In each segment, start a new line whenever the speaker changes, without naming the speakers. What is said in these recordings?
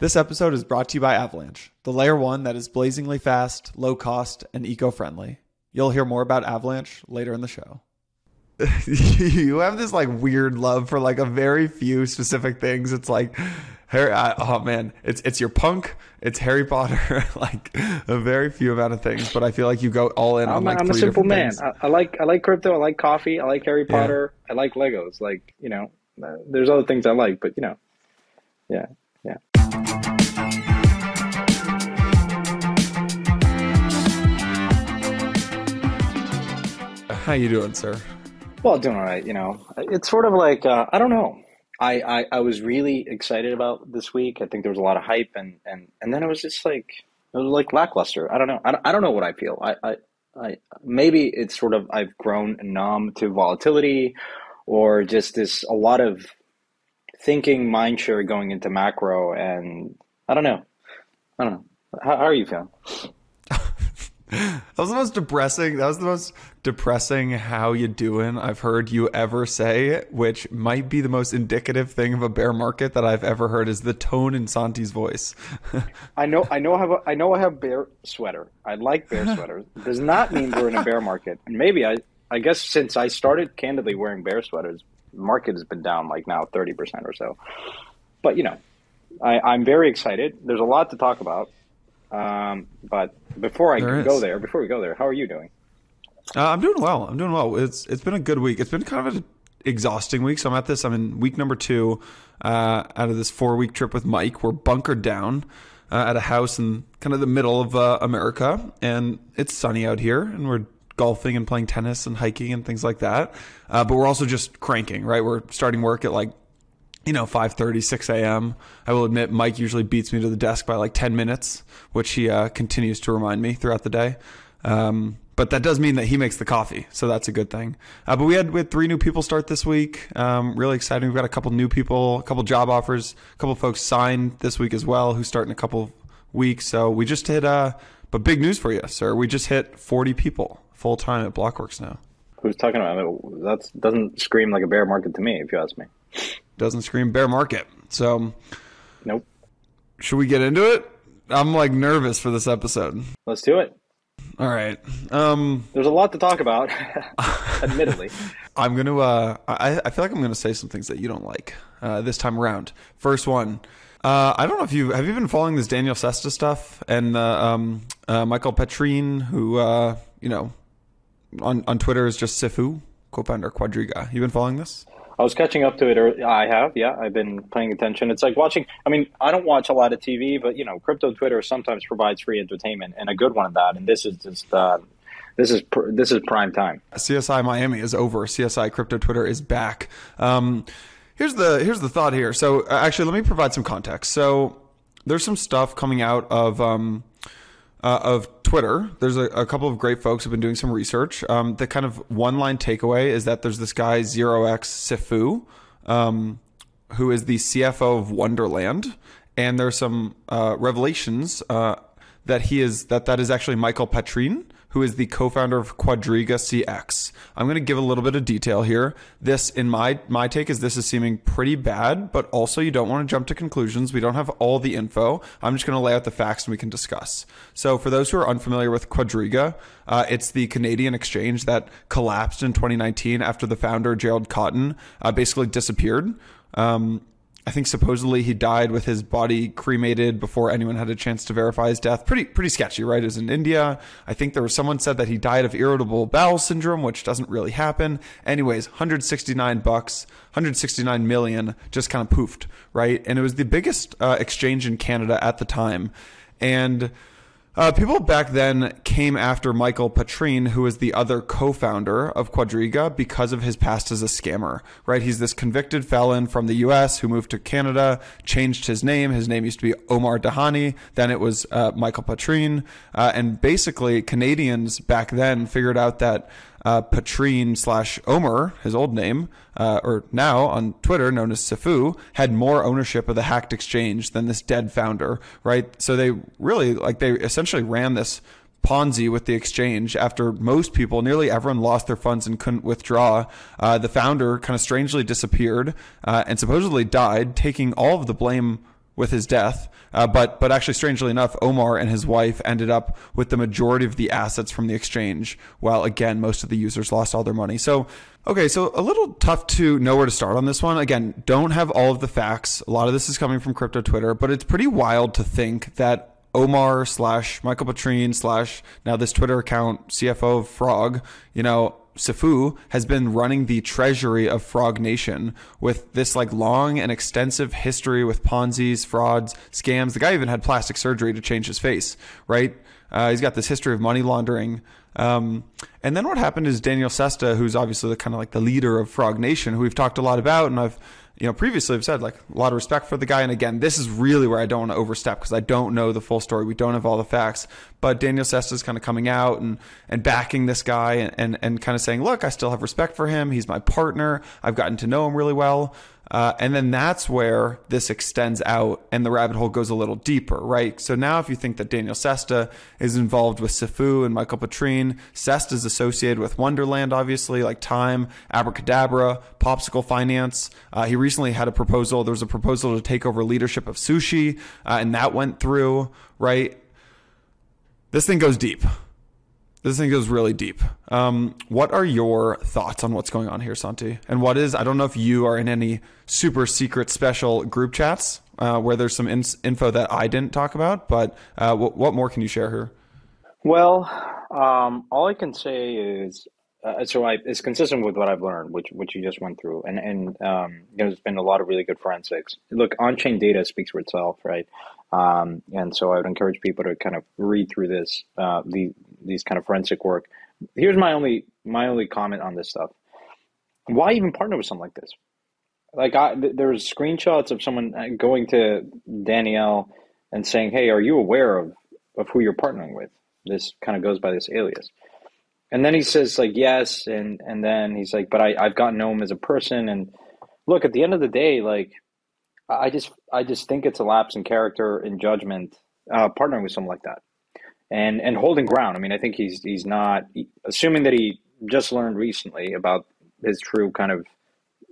This episode is brought to you by Avalanche, the layer one that is blazingly fast, low cost, and eco friendly. You'll hear more about Avalanche later in the show. you have this like weird love for like a very few specific things. It's like Harry. I, oh man, it's it's your punk, it's Harry Potter, like a very few amount of things. But I feel like you go all in
I'm,
on like
I'm a simple man. I, I like I like crypto. I like coffee. I like Harry
Yeah.
Potter. I like Legos. Like you know, uh, there's other things I like, but you know, yeah,
How you doing, sir?
Well, doing all right. You know, it's sort of like uh, I don't know. I, I I was really excited about this week. I think there was a lot of hype, and and and then it was just like it was like lackluster. I don't know. I don't, I don't know what I feel. I, I I maybe it's sort of I've grown numb to volatility, or just this a lot of thinking mind share going into macro, and I don't know. I don't know. How, how are you feeling?
That was the most depressing. That was the most depressing "How you doing?" I've heard you ever say, which might be the most indicative thing of a bear market that I've ever heard. Is the tone in Santi's voice?
I know, I know, I have, a, I know, I have bear sweater. I like bear sweaters. Does not mean we're in a bear market. And maybe I, I guess since I started candidly wearing bear sweaters, market has been down like now thirty percent or so. But you know, I, I'm very excited. There's a lot to talk about. Um, but before I
There
go
is.
there, before we go there, how are you doing?
Uh, I'm doing well. I'm doing well. It's it's been a good week. It's been kind of an exhausting week. So I'm at this. I'm in week number two uh, out of this four week trip with Mike. We're bunkered down uh, at a house in kind of the middle of uh, America, and it's sunny out here, and we're golfing and playing tennis and hiking and things like that. Uh, but we're also just cranking. Right, we're starting work at like you know 5.30 6 a.m i will admit mike usually beats me to the desk by like 10 minutes which he uh, continues to remind me throughout the day. Um, but that does mean that he makes the coffee so that's a good thing. Uh, but we had, we had three new people start this week. Um, really exciting. We've got a couple new people a couple job offers a couple folks signed this week as well who start in a couple weeks. So we just hit uh, but big news for you sir. We just hit 40 people full time at blockworks now.
Who's talking about? That doesn't scream like a bear market to me, if you ask me.
Doesn't scream bear market so
Nope.
should we get into it i'm like nervous for this episode
Let's do it.
All right. Um,
There's a lot to talk about, admittedly.
I'm gonna. Uh, I, I feel like I'm gonna say some things that you don't like uh, this time around. First one. Uh, I don't know if you have you been following this Daniel Sesta stuff and uh, um, uh, Michael Patryn, who uh, you know on on Twitter is just Sifu, co-founder Quadriga. You been following this?
I was catching up to it. Or I have, yeah. I've been paying attention. It's like watching. I mean, I don't watch a lot of TV, but you know, crypto Twitter sometimes provides free entertainment and a good one at that. And this is just uh, this is pr- this is prime time.
CSI Miami is over. CSI Crypto Twitter is back. Um, here's the here's the thought here. So uh, actually, let me provide some context. So there's some stuff coming out of um, uh, of Twitter. There's a, a couple of great folks who've been doing some research. Um, the kind of one line takeaway is that there's this guy Zero X Sifu, um, who is the CFO of Wonderland, and there's some uh, revelations uh, that he is that that is actually Michael Patryn, who is the co-founder of Quadriga CX. I'm going to give a little bit of detail here. This, in my my take, is this is seeming pretty bad, but also you don't want to jump to conclusions. We don't have all the info. I'm just going to lay out the facts and we can discuss. So, for those who are unfamiliar with Quadriga, uh, it's the Canadian exchange that collapsed in 2019 after the founder Gerald Cotten uh, basically disappeared. Um, I think supposedly he died with his body cremated before anyone had a chance to verify his death. Pretty pretty sketchy, right? It was in India. I think there was someone said that he died of irritable bowel syndrome, which doesn't really happen. Anyways, 169 bucks, 169 million just kind of poofed, right? And it was the biggest uh, exchange in Canada at the time. And uh, people back then came after Michael Patryn, who is the other co-founder of Quadriga, because of his past as a scammer. Right? He's this convicted felon from the U.S. who moved to Canada, changed his name. His name used to be Omar Dhanani. Then it was uh, Michael Patryn, uh, and basically Canadians back then figured out that uh, Patryn slash Omer, his old name, uh, or now on Twitter known as Sifu, had more ownership of the hacked exchange than this dead founder, right? So they really, like, they essentially ran this Ponzi with the exchange after most people, nearly everyone lost their funds and couldn't withdraw. Uh, the founder kind of strangely disappeared uh, and supposedly died, taking all of the blame with his death. Uh, but but actually, strangely enough, Omar and his wife ended up with the majority of the assets from the exchange, while again most of the users lost all their money. So okay, so a little tough to know where to start on this one. Again, don't have all of the facts. A lot of this is coming from crypto Twitter, but it's pretty wild to think that Omar slash Michael Patryn slash now this Twitter account CFO Frog, you know, Sifu has been running the treasury of Frog Nation with this like long and extensive history with Ponzi's, frauds, scams. The guy even had plastic surgery to change his face, right? Uh, he's got this history of money laundering. Um, and then what happened is Daniel Sesta, who's obviously the kind of like the leader of Frog Nation, who we've talked a lot about, and I've you know, previously I've said like a lot of respect for the guy. And again, this is really where I don't want to overstep because I don't know the full story. We don't have all the facts. But Daniel Sesta is kind of coming out and, and backing this guy and, and, and kind of saying, look, I still have respect for him. He's my partner. I've gotten to know him really well. Uh, and then that's where this extends out and the rabbit hole goes a little deeper, right? So now if you think that Daniel Sesta is involved with Sifu and Michael Patryn, Sesta is associated with Wonderland, obviously, like Time, Abracadabra, Popsicle Finance. Uh, he recently had a proposal. There was a proposal to take over leadership of Sushi, uh, and that went through, right? This thing goes deep. This thing goes really deep. Um, what are your thoughts on what's going on here, Santi? And what is, I don't know if you are in any super secret special group chats uh, where there's some in- info that I didn't talk about, but uh, w- what more can you share here?
Well, um, all I can say is uh, so I, it's consistent with what I've learned, which which you just went through, and and um, there's been a lot of really good forensics. Look, on-chain data speaks for itself, right? Um, and so I would encourage people to kind of read through this, uh, the, these kind of forensic work. Here's my only my only comment on this stuff. Why even partner with something like this? Like, I, th- there's screenshots of someone uh, going to Danielle and saying, "Hey, are you aware of of who you're partnering with?" This kind of goes by this alias. And then he says like yes, and and then he's like, but I I've gotten to know him as a person, and look at the end of the day, like I just I just think it's a lapse in character and judgment uh, partnering with someone like that, and and holding ground. I mean, I think he's he's not assuming that he just learned recently about his true kind of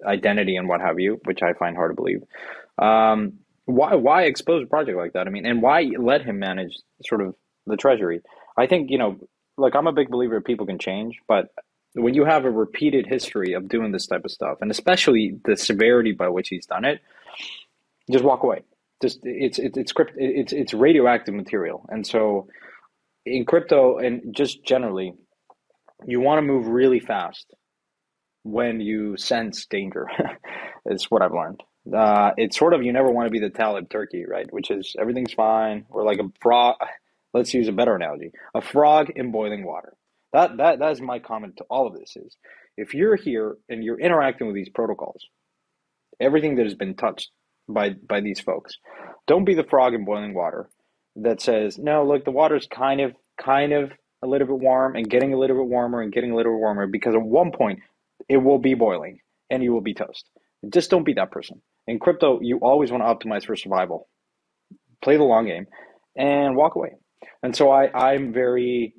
identity and what have you, which I find hard to believe. Um, why why expose a project like that? I mean, and why let him manage sort of the treasury? I think you know look, I'm a big believer people can change, but when you have a repeated history of doing this type of stuff, and especially the severity by which he's done it, just walk away. Just it's it's it's it's it's radioactive material, and so in crypto and just generally, you want to move really fast when you sense danger. is what I've learned. Uh, it's sort of you never want to be the Taleb turkey, right? Which is everything's fine, or like a frog let's use a better analogy a frog in boiling water that that that is my comment to all of this is if you're here and you're interacting with these protocols everything that has been touched by by these folks don't be the frog in boiling water that says no look the water's kind of kind of a little bit warm and getting a little bit warmer and getting a little bit warmer because at one point it will be boiling and you will be toast just don't be that person in crypto you always want to optimize for survival play the long game and walk away and so I, I'm very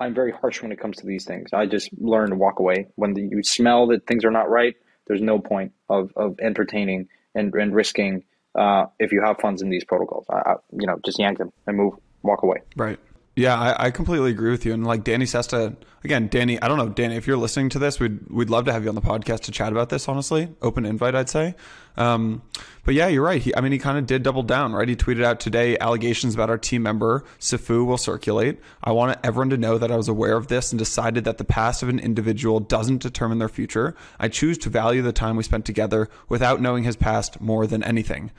I'm very harsh when it comes to these things. I just learn to walk away. When the, you smell that things are not right, there's no point of, of entertaining and, and risking uh, if you have funds in these protocols. I, I, you know, just yank them and move, walk away.
Right. Yeah, I, I, completely agree with you. And like Danny Sesta, again, Danny, I don't know, Danny, if you're listening to this, we'd we'd love to have you on the podcast to chat about this. Honestly, open invite, I'd say. Um, but yeah, you're right. He, I mean, he kind of did double down, right? He tweeted out today allegations about our team member Sifu will circulate. I want everyone to know that I was aware of this and decided that the past of an individual doesn't determine their future. I choose to value the time we spent together without knowing his past more than anything.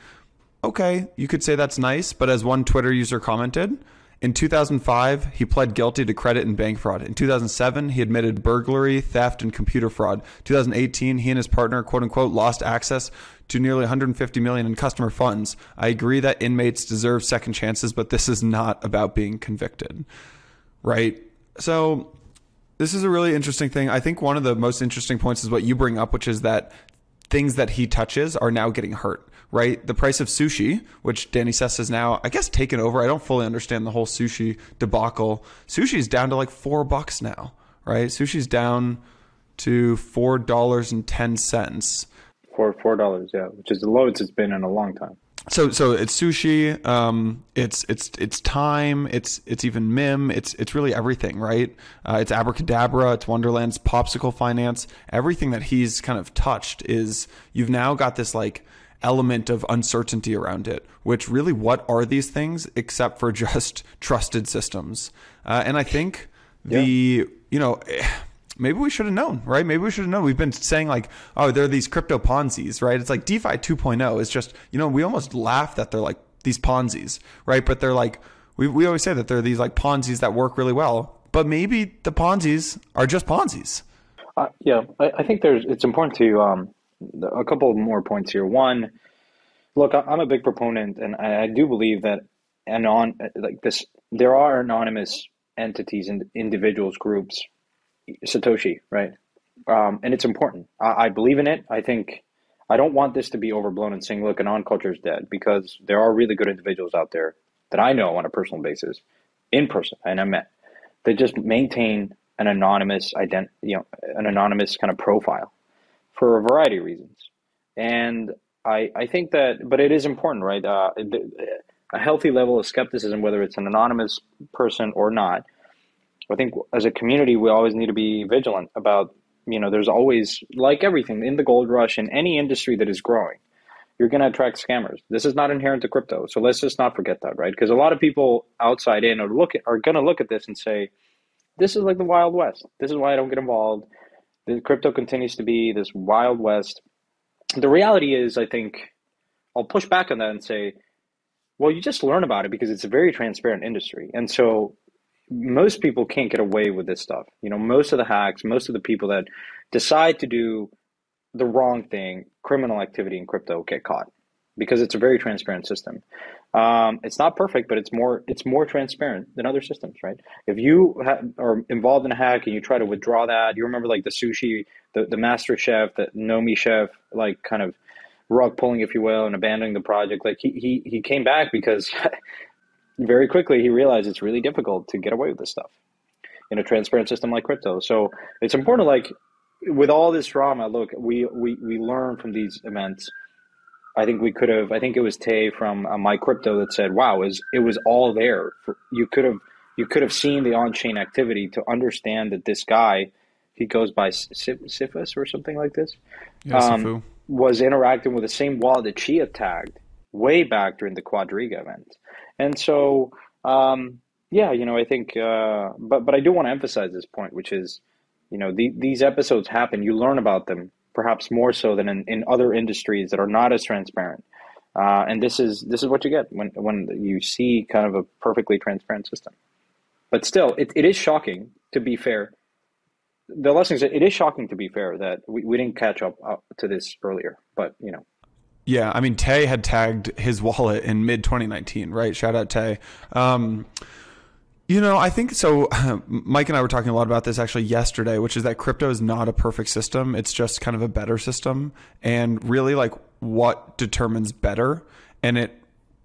Okay, you could say that's nice, but as one Twitter user commented. In 2005, he pled guilty to credit and bank fraud. In 2007, he admitted burglary, theft, and computer fraud. 2018, he and his partner, quote unquote, lost access to nearly 150 million in customer funds. I agree that inmates deserve second chances, but this is not about being convicted. Right? So, this is a really interesting thing. I think one of the most interesting points is what you bring up, which is that things that he touches are now getting hurt right? The price of sushi, which Danny Sesta is now, I guess, taken over. I don't fully understand the whole sushi debacle. Sushi's down to like four bucks now, right? Sushi's down to four dollars and ten cents.
For four dollars, yeah, which is the lowest it's been in a long time.
So so it's sushi um it's it's it's time it's it's even mim it's it's really everything right? Uh, it's abracadabra it's wonderland's popsicle finance. Everything that he's kind of touched is you've now got this like element of uncertainty around it which really what are these things except for just trusted systems? Uh, and i think the you know maybe we should have known, right? Maybe we should have known. We've been saying like, oh, there are these crypto Ponzi's, right? It's like DeFi 2.0 is just, you know, we almost laugh that they're like these Ponzi's, right? But they're like, we, we always say that they're these like Ponzi's that work really well. But maybe the Ponzi's are just Ponzi's.
Uh, yeah, I, I, think there's, it's important to, um, a couple more points here. One, look, I'm a big proponent and I do believe that anon, like this, there are anonymous entities and individuals, groups Satoshi, right? Um, and it's important. I, I, believe in it. I think I don't want this to be overblown and saying, look, anon culture is dead because there are really good individuals out there that I know on a personal basis, in person, and I met, that just maintain an anonymous ident, you know, an anonymous kind of profile for a variety of reasons. And I, I think that, but it is important, right? Uh, a healthy level of skepticism, whether it's an anonymous person or not, I think as a community, we always need to be vigilant about, you know, there's always, like everything in the gold rush in any industry that is growing, you're going to attract scammers. This is not inherent to crypto. So let's just not forget that, right? Because a lot of people outside in are, look are going to look at this and say, this is like the Wild West. This is why I don't get involved. The crypto continues to be this Wild West. The reality is, I think, I'll push back on that and say, well, you just learn about it because it's a very transparent industry. And so most people can't get away with this stuff. You know, most of the hacks, most of the people that decide to do the wrong thing, criminal activity in crypto, get caught because it's a very transparent system. Um, it's not perfect, but it's more it's more transparent than other systems, right? If you ha- are involved in a hack and you try to withdraw that, you remember like the sushi, the the master chef, the Nomi chef, like kind of rug pulling, if you will, and abandoning the project. Like he he he came back because very quickly he realized it's really difficult to get away with this stuff in a transparent system like crypto. So it's important, like with all this drama, look, we we we learn from these events. I think we could have. I think it was Tay from uh, My Crypto that said, "Wow, it was it was all there. For, you could have you could have seen the on-chain activity to understand that this guy, he goes by Sifus or something like this,
yeah, um,
was interacting with the same wallet that she had tagged way back during the Quadriga event." And so, um, yeah, you know, I think, uh, but but I do want to emphasize this point, which is, you know, the, these episodes happen. You learn about them perhaps more so than in, in other industries that are not as transparent. Uh, and this is this is what you get when when you see kind of a perfectly transparent system. But still, it, it is shocking. To be fair, the lesson is it is shocking to be fair that we, we didn't catch up, up to this earlier. But you know,
yeah, I mean Tay had tagged his wallet in mid 2019, right? Shout out Tay. Um, you know, I think so. Mike and I were talking a lot about this actually yesterday, which is that crypto is not a perfect system. It's just kind of a better system, and really like what determines better. And it,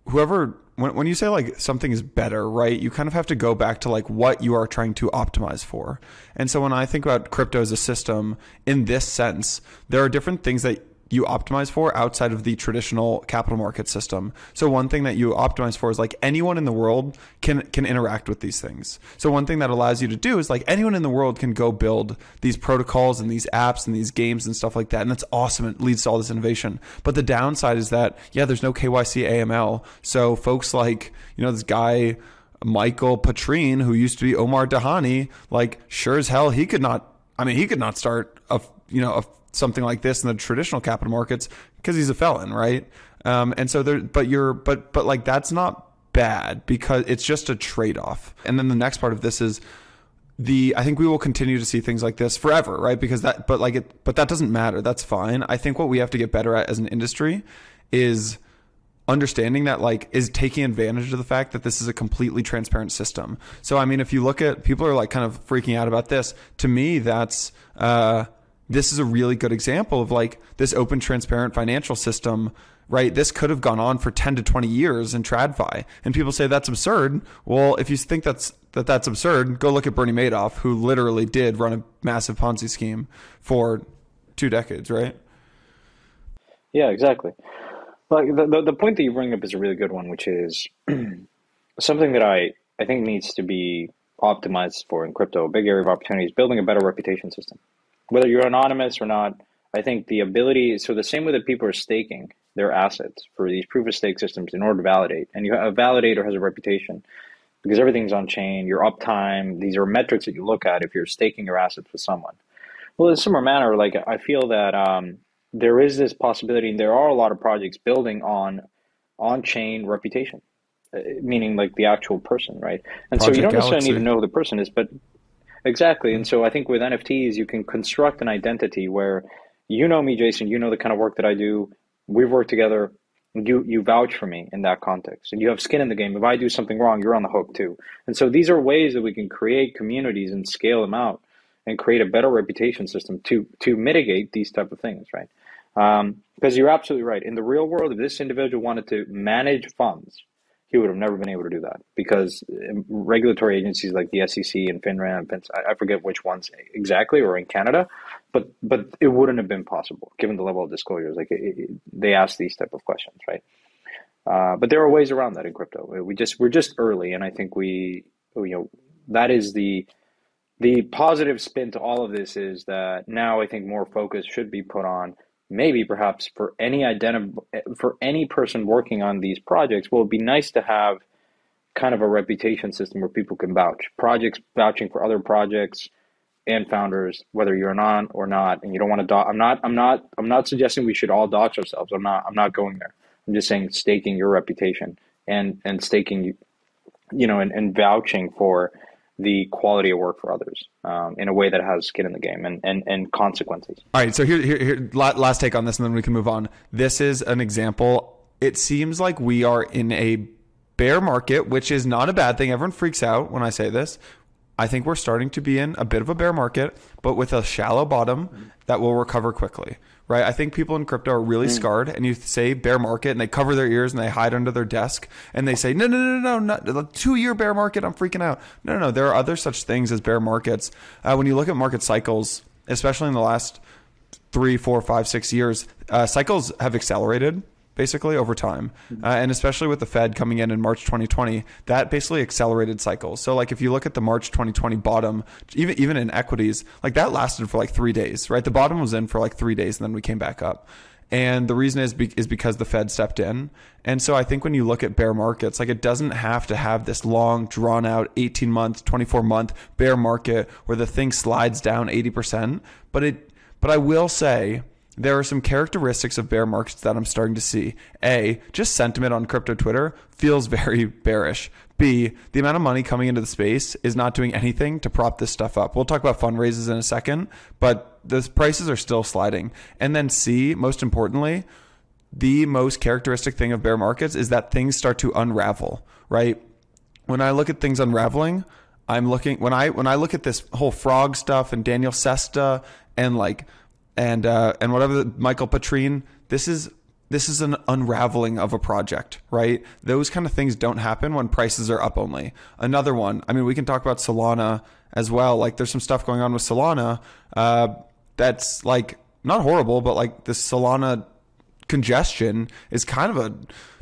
whoever when when you say like something is better, right? You kind of have to go back to like what you are trying to optimize for. And so when I think about crypto as a system in this sense, there are different things that you optimize for outside of the traditional capital market system. So one thing that you optimize for is like anyone in the world can can interact with these things. So one thing that allows you to do is like anyone in the world can go build these protocols and these apps and these games and stuff like that. And that's awesome. It leads to all this innovation. But the downside is that yeah, there's no KYC AML. So folks like, you know, this guy Michael Patryn, who used to be Omar Dhanani, like sure as hell he could not I mean, he could not start a you know a something like this in the traditional capital markets because he's a felon, right? Um, and so there, but you're, but, but like that's not bad because it's just a trade off. And then the next part of this is the, I think we will continue to see things like this forever, right? Because that, but like it, but that doesn't matter. That's fine. I think what we have to get better at as an industry is understanding that like is taking advantage of the fact that this is a completely transparent system. So I mean, if you look at people are like kind of freaking out about this, to me that's uh, this is a really good example of like this open, transparent financial system, right? This could have gone on for 10 to 20 years in TradFi. And people say that's absurd. Well, if you think that's that that's absurd, go look at Bernie Madoff, who literally did run a massive Ponzi scheme for two decades, right?
Yeah, exactly. Like the, the the point that you bring up is a really good one, which is something that I I think needs to be optimized for in crypto. A big area of opportunity is building a better reputation system. Whether you're anonymous or not, I think the ability. So the same way that people are staking their assets for these proof of stake systems in order to validate, and you a validator has a reputation because everything's on chain. Your uptime. These are metrics that you look at if you're staking your assets with someone. Well, in a similar manner, like I feel that um, there is this possibility, and there are a lot of projects building on on-chain reputation, uh, meaning like the actual person, right? And Project so you don't necessarily Galaxy. need to know who the person is, but exactly. And so I think with NFTs, you can construct an identity where you know me, Jason, you know the kind of work that I do. We've worked together. You you vouch for me in that context, and you have skin in the game. If I do something wrong, you're on the hook too. And so these are ways that we can create communities and scale them out and create a better reputation system to to mitigate these type of things, right? Um, because you're absolutely right. In the real world, if this individual wanted to manage funds, he would have never been able to do that because um, regulatory agencies like the SEC and FINRA, and I forget which ones exactly, or in Canada, but but it wouldn't have been possible given the level of disclosures. Like it, it, they ask these type of questions, right? Uh, but there are ways around that in crypto. We just we're just early, and I think we you know that is the the positive spin to all of this is that now I think more focus should be put on maybe perhaps for any identi- for any person working on these projects well it'd be nice to have kind of a reputation system where people can vouch. Projects vouching for other projects and founders whether you're on or not and you don't want to doc i'm not i'm not i'm not suggesting we should all dox ourselves. I'm not i'm not going there. I'm just saying staking your reputation and and staking you know and, and vouching for the quality of work for others um, in a way that has skin in the game and, and, and consequences.
All right. So here, here, here, last take on this, and then we can move on. This is an example. It seems like we are in a bear market, which is not a bad thing. Everyone freaks out when I say this. I think we're starting to be in a bit of a bear market, but with a shallow bottom that will recover quickly right? I think people in crypto are really mm. scarred, and you say bear market, and they cover their ears and they hide under their desk, and they say, no, no, no, no, no, two year bear market, I'm freaking out. No, no, no, there are other such things as bear markets. Uh, when you look at market cycles, especially in the last three, four, five, six years, uh, cycles have accelerated basically over time. Mm-hmm. Uh, and especially with the Fed coming in in March 2020, that basically accelerated cycles. So like if you look at the March 2020 bottom, even even in equities, like that lasted for like three days, right? The bottom was in for like three days, and then we came back up. And the reason is be- is because the Fed stepped in. And so I think when you look at bear markets, like it doesn't have to have this long, drawn out 18 month, 24 month bear market where the thing slides down 80%. But it, but I will say there are some characteristics of bear markets that I'm starting to see. A, just sentiment on crypto Twitter feels very bearish. B, the amount of money coming into the space is not doing anything to prop this stuff up. We'll talk about fundraisers in a second, but the prices are still sliding. And then C, most importantly, the most characteristic thing of bear markets is that things start to unravel, right? When I look at things unraveling, I'm looking when I when I look at this whole frog stuff and Daniel Sesta and like and uh, and whatever the, Michael Patryn. This is this is an unraveling of a project, right? Those kind of things don't happen when prices are up only. Another one, I mean, we can talk about Solana as well. Like, there's some stuff going on with Solana uh, that's like not horrible, but like the Solana congestion is kind of a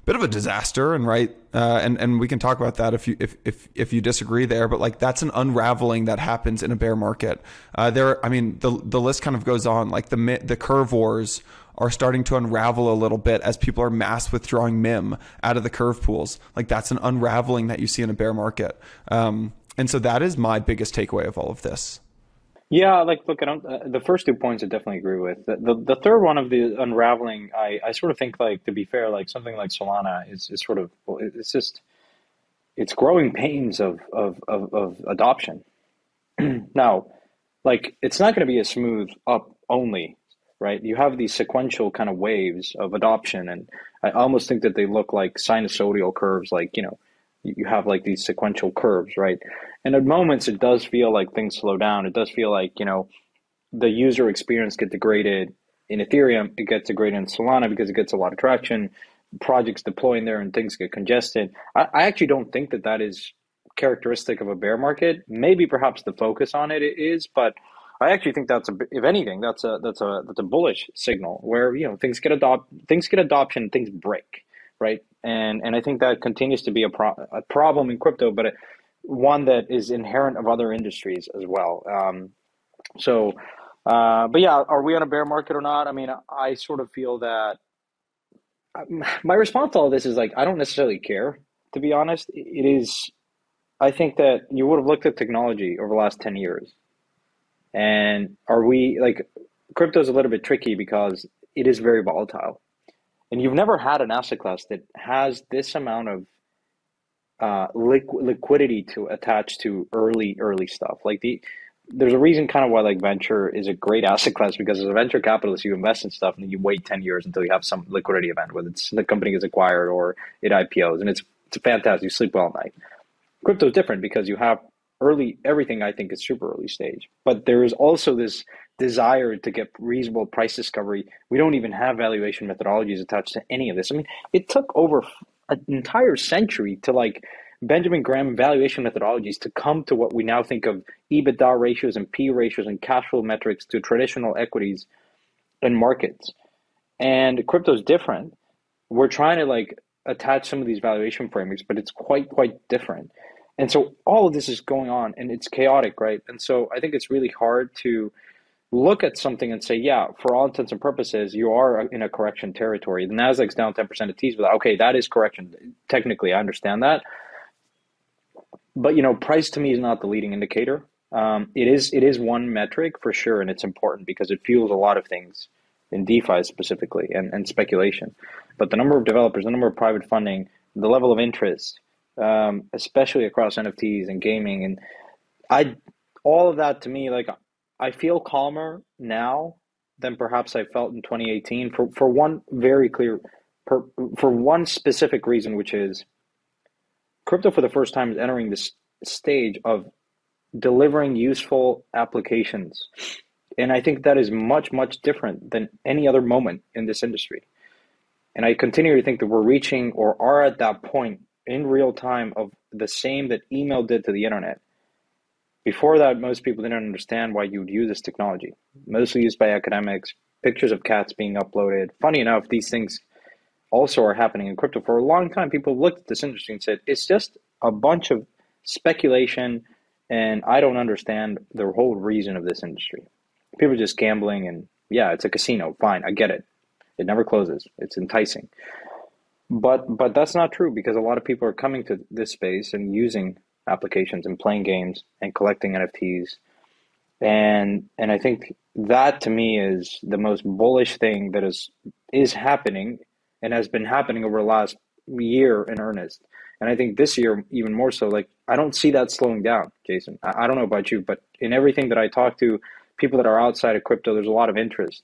bit of a disaster and right uh, and and we can talk about that if you if, if if you disagree there but like that's an unraveling that happens in a bear market. Uh, there i mean the the list kind of goes on. Like the the curve wars are starting to unravel a little bit as people are mass withdrawing mim out of the curve pools. Like that's an unraveling that you see in a bear market. Um, and so that is my biggest takeaway of all of this
yeah, like look, I don't. Uh, the first two points I definitely agree with. The, the, the third one of the unraveling, I I sort of think like to be fair, like something like Solana is is sort of it's just it's growing pains of of of, of adoption. now, like it's not going to be a smooth up only, right? You have these sequential kind of waves of adoption, and I almost think that they look like sinusoidal curves, like you know you have like these sequential curves, right? And at moments, it does feel like things slow down. It does feel like you know the user experience get degraded in Ethereum. It gets degraded in Solana because it gets a lot of traction. Projects deploying there and things get congested. I, I actually don't think that that is characteristic of a bear market. Maybe perhaps the focus on it is, but I actually think that's a, if anything, that's a that's a that's a bullish signal where you know things get adopt things get adoption, things break, right? And and I think that continues to be a, pro- a problem in crypto, but one that is inherent of other industries as well. Um, so, uh, but yeah, are we on a bear market or not? I mean, I sort of feel that my response to all this is like I don't necessarily care to be honest. It is, I think that you would have looked at technology over the last ten years, and are we like crypto is a little bit tricky because it is very volatile, and you've never had an asset class that has this amount of uh, liqu- liquidity to attach to early early stuff like the there's a reason kind of why like venture is a great asset class because as a venture capitalist, you invest in stuff and then you wait 10 years until you have some liquidity event, whether it's the company is acquired or it IPOs. And it's, it's fantastic. You sleep well at night. Crypto is different because you have early, everything I think is super early stage, but there is also this desire to get reasonable price discovery. We don't even have valuation methodologies attached to any of this. I mean, it took over an entire century to like Benjamin Graham valuation methodologies to come to what we now think of EBITDA ratios and P ratios and cash flow metrics to traditional equities and markets. And crypto is different. We're trying to like attach some of these valuation frameworks, but it's quite, quite different. And so all of this is going on and it's chaotic, right? And so I think it's really hard to look at something and say, yeah, for all intents and purposes, you are in a correction territory. The Nasdaq's down 10% of T's, but okay, that is correction. Technically, I understand that but you know, price to me is not the leading indicator. Um, it is it is one metric for sure, and it's important because it fuels a lot of things in DeFi specifically and, and speculation. But the number of developers, the number of private funding, the level of interest, um, especially across NFTs and gaming, and I all of that to me, like I feel calmer now than perhaps I felt in 2018 for for one very clear, per, for one specific reason, which is crypto for the first time is entering this stage of delivering useful applications. And I think that is much, much different than any other moment in this industry. And I continue to think that we're reaching or are at that point in real time of the same that email did to the internet. Before that, most people didn't understand why you would use this technology. Mostly used by academics, pictures of cats being uploaded. Funny enough, these things also are happening in crypto. For a long time, people looked at this industry and said it's just a bunch of speculation, and I don't understand the whole reason of this industry. People are just gambling, and yeah, it's a casino. Fine, I get it. It never closes. It's enticing, but but that's not true because a lot of people are coming to this space and using applications and playing games and collecting NFTs, and and I think that to me is the most bullish thing that is is happening and has been happening over the last year in earnest. And I think this year, even more so, like, I don't see that slowing down, Jason. I, I don't know about you, but in everything that I talk to, people that are outside of crypto, there's a lot of interest.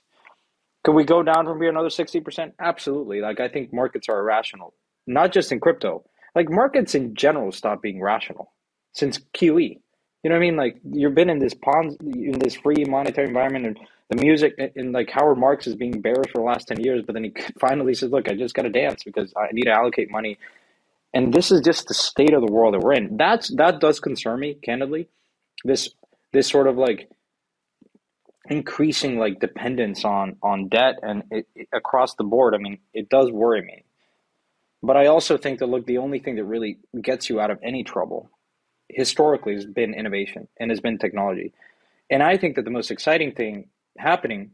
Could we go down from here another 60%? Absolutely. Like, I think markets are irrational, not just in crypto. Like, markets in general stop being rational since QE. You know what I mean? Like, you've been in this pond, in this free monetary environment, and the music and like Howard Marks is being bearish for the last 10 years, but then he finally says, look, I just got to dance because I need to allocate money. And this is just the state of the world that we're in. That's, that does concern me, candidly. This, this sort of like increasing like dependence on, on debt and it, it, across the board. I mean, it does worry me. But I also think that, look, the only thing that really gets you out of any trouble historically has been innovation and has been technology. And I think that the most exciting thing happening,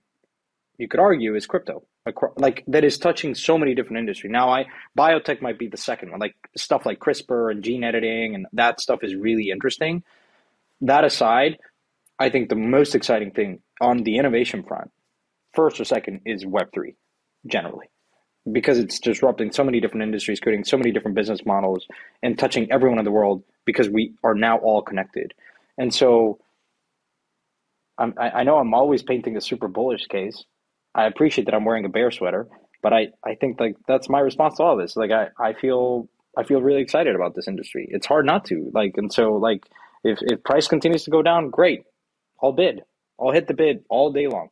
you could argue, is crypto. Like that is touching so many different industries. Now, I biotech might be the second one. Like stuff like CRISPR and gene editing, and that stuff is really interesting. That aside, I think the most exciting thing on the innovation front, first or second, is Web three, generally, because it's disrupting so many different industries, creating so many different business models, and touching everyone in the world because we are now all connected. And so I'm, I know I'm always painting a super bullish case. I appreciate that I'm wearing a bear sweater, but I, I think like that's my response to all this. Like I, I feel I feel really excited about this industry. It's hard not to like, and so like if if price continues to go down, great. I'll bid. I'll hit the bid all day long.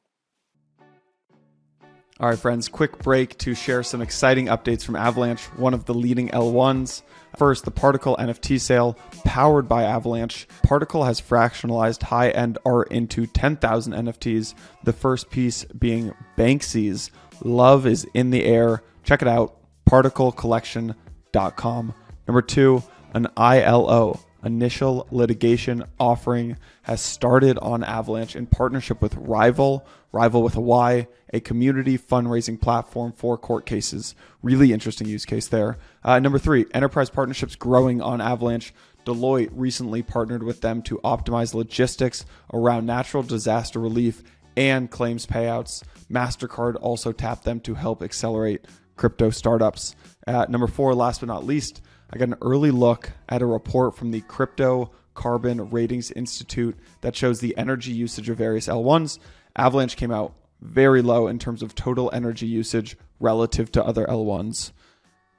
All right, friends, quick break to share some exciting updates from Avalanche, one of the leading L1s. First, the Particle NFT sale powered by Avalanche. Particle has fractionalized high end art into 10,000 NFTs, the first piece being Banksy's Love is in the Air. Check it out, particlecollection.com. Number two, an ILO, initial litigation offering, has started on Avalanche in partnership with Ryval, Ryval with a Y, a community fundraising platform for court cases. Really interesting use case there. Uh, number three, enterprise partnerships growing on Avalanche. Deloitte recently partnered with them to optimize logistics around natural disaster relief and claims payouts. MasterCard also tapped them to help accelerate crypto startups. Uh, number four, last but not least, I got an early look at a report from the Crypto Carbon Ratings Institute that shows the energy usage of various L1s. Avalanche came out very low in terms of total energy usage relative to other L1s.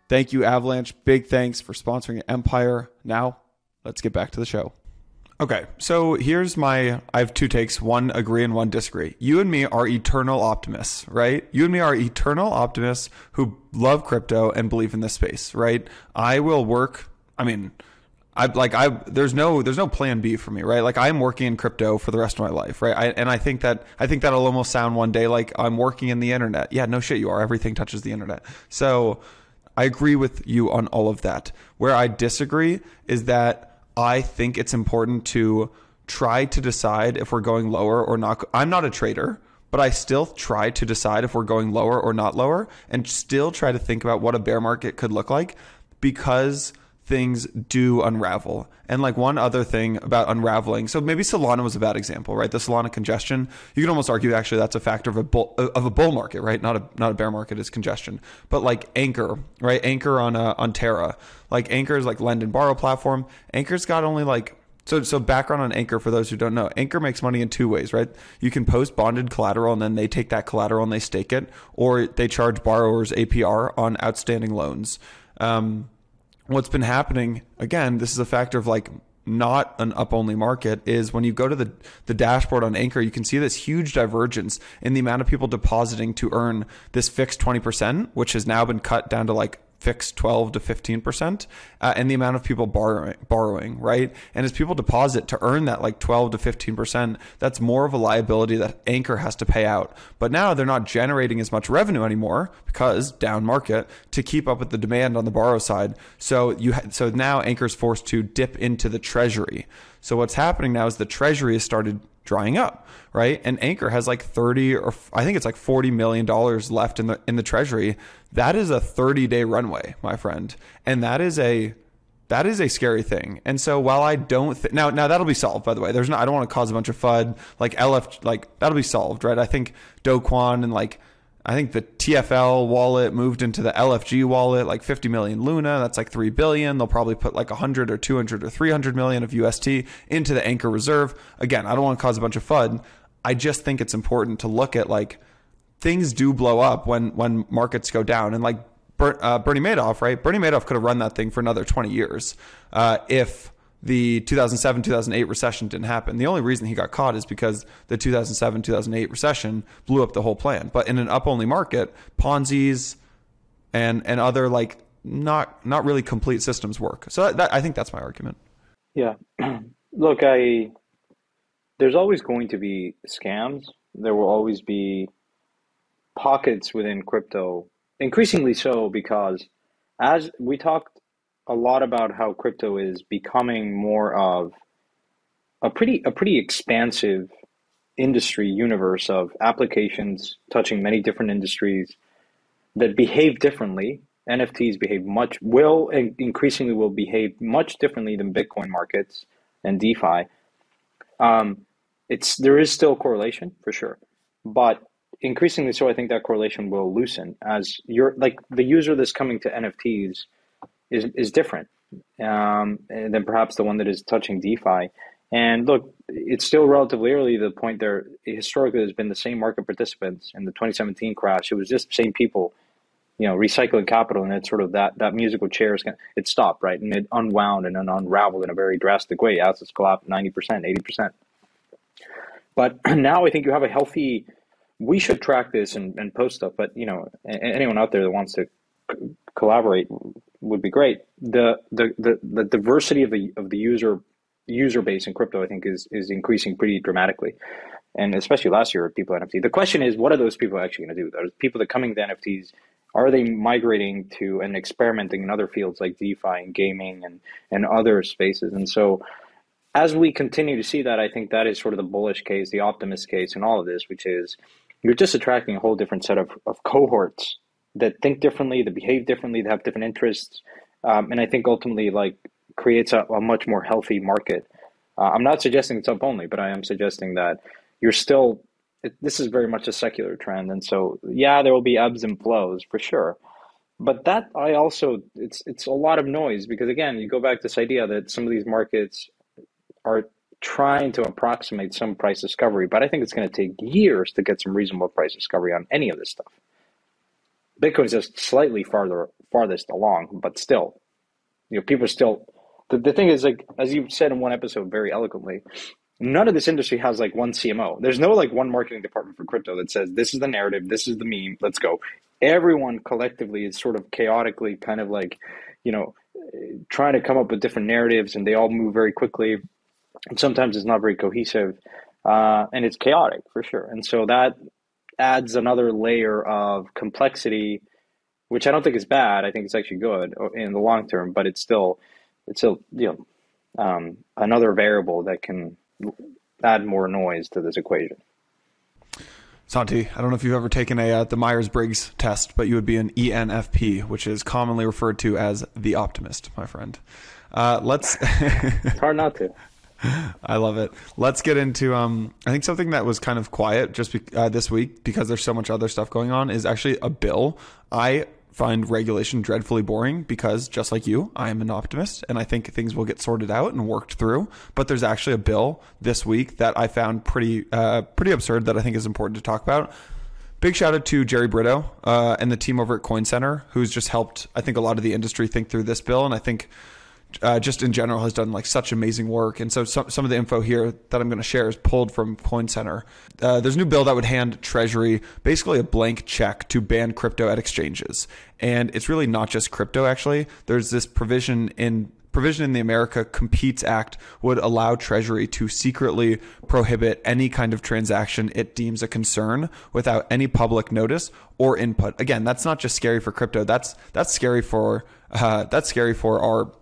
Thank you, Avalanche. Big thanks for sponsoring Empire. Now, let's get back to the show. Okay, so here's my I have two takes, one agree and one disagree. You and me are eternal optimists, right? You and me are eternal optimists who love crypto and believe in this space, right? I will work, I mean, I like I there's no there's no plan B for me, right? Like I'm working in crypto for the rest of my life, right? I, and I think that I think that'll almost sound one day like I'm working in the internet. Yeah, no shit you are. Everything touches the internet. So I agree with you on all of that. Where I disagree is that I think it's important to try to decide if we're going lower or not. I'm not a trader, but I still try to decide if we're going lower or not lower and still try to think about what a bear market could look like because things do unravel. And like one other thing about unraveling, so maybe Solana was a bad example, right? The Solana congestion, you can almost argue actually that's a factor of a bull of a bull market, right? Not a not a bear market is congestion, but like Anchor, right? Anchor on uh, on Terra, like Anchor is like lend and borrow platform. Anchor's got only like so, so background on Anchor for those who don't know, Anchor makes money in two ways, right? You can post bonded collateral and then they take that collateral and they stake it, or they charge borrowers APR on outstanding loans. Um, what's been happening again this is a factor of like not an up only market is when you go to the, the dashboard on Anchor, you can see this huge divergence in the amount of people depositing to earn this fixed 20%, which has now been cut down to like fixed 12 to 15% uh, and the amount of people borrowing borrowing right? And as people deposit to earn that like 12 to 15% that's more of a liability that anchor has to pay out. But now they're not generating as much revenue anymore because down market to keep up with the demand on the borrow side. So you ha- so now anchor's forced to dip into the treasury. So what's happening now is the treasury has started drying up, right? And Anchor has like 30 or I think it's like 40 million dollars left in the in the treasury. That is a 30-day runway, my friend. And that is a that is a scary thing. And so while I don't th- now now that'll be solved by the way. There's no I don't want to cause a bunch of FUD like LF like that'll be solved, right? I think Do Kwon and like I think the TFL wallet moved into the LFG wallet, like 50 million Luna. That's like 3 billion. They'll probably put like 100 or 200 or 300 million of UST into the Anchor Reserve. Again, I don't want to cause a bunch of FUD. I just think it's important to look at like things do blow up when when markets go down. And like uh, Bernie Madoff, right? Bernie Madoff could have run that thing for another 20 years uh, if the 2007 2008 recession didn't happen. The only reason he got caught is because the 2007 2008 recession blew up the whole plan. But in an up only market, Ponzi's and and other like not not really complete systems work. So that, that, I think that's my argument.
Yeah. Look, I there's always going to be scams. There will always be pockets within crypto, increasingly so because as we talked a lot about how crypto is becoming more of a pretty a pretty expansive industry universe of applications touching many different industries that behave differently. NFTs behave much will and increasingly will behave much differently than Bitcoin markets and DeFi. Um, it's there is still correlation for sure, but increasingly so. I think that correlation will loosen as you're like the user that's coming to NFTs is is different um, than perhaps the one that is touching DeFi. And look, it's still relatively early. The point there historically has been the same market participants in the 2017 crash. It was just the same people, you know, recycling capital, and it's sort of that that musical chair is it stopped right, and it unwound and then unraveled in a very drastic way. Assets collapsed 90 percent, 80 percent. But now I think you have a healthy we should track this and, and post stuff. But you know, anyone out there that wants to collaborate would be great. The, the the the diversity of the of the user user base in crypto, I think, is is increasing pretty dramatically, and especially last year people NFT. The question is, what are those people actually going to do? Those people that coming to NFTs are they migrating to and experimenting in other fields like DeFi and gaming and and other spaces? And so as we continue to see that, I think that is sort of the bullish case, the optimist case in all of this, which is you're just attracting a whole different set of, of cohorts that think differently, that behave differently, that have different interests. Um, and I think ultimately like creates a, a much more healthy market. Uh, I'm not suggesting it's up only, but I am suggesting that you're still, it, this is very much a secular trend. And so, yeah, there will be ebbs and flows for sure. But that I also, it's, it's a lot of noise because again, you go back to this idea that some of these markets are trying to approximate some price discovery, but I think it's going to take years to get some reasonable price discovery on any of this stuff. Bitcoin's just slightly farther farthest along, but still, you know, people are still. The, the thing is, like as you said in one episode very eloquently, none of this industry has like one CMO. There's no like one marketing department for crypto that says this is the narrative, this is the meme, let's go. Everyone collectively is sort of chaotically kind of like, you know, trying to come up with different narratives, and they all move very quickly and sometimes it's not very cohesive uh, and it's chaotic for sure and so that adds another layer of complexity which i don't think is bad i think it's actually good in the long term but it's still it's still you know um, another variable that can add more noise to this equation
Santi, I don't know if you've ever taken a uh, the Myers Briggs test, but you would be an ENFP, which is commonly referred to as the optimist, my friend. Uh, let's.
it's hard not to.
I love it. Let's get into um I think something that was kind of quiet just be, uh, this week because there's so much other stuff going on is actually a bill. I find regulation dreadfully boring because just like you, I am an optimist and I think things will get sorted out and worked through. But there's actually a bill this week that I found pretty uh, pretty absurd that I think is important to talk about. Big shout out to Jerry Brito uh, and the team over at Coin Center, who's just helped I think a lot of the industry think through this bill, and I think uh, just in general has done like such amazing work. And so some, some of the info here that I'm going to share is pulled from Coin Center. Uh, there's a new bill that would hand Treasury basically a blank check to ban crypto at exchanges. And it's really not just crypto, actually. There's this provision in provision in the America Competes Act would allow Treasury to secretly prohibit any kind of transaction it deems a concern without any public notice or input. Again, that's not just scary for crypto. That's that's scary for uh, that's scary for our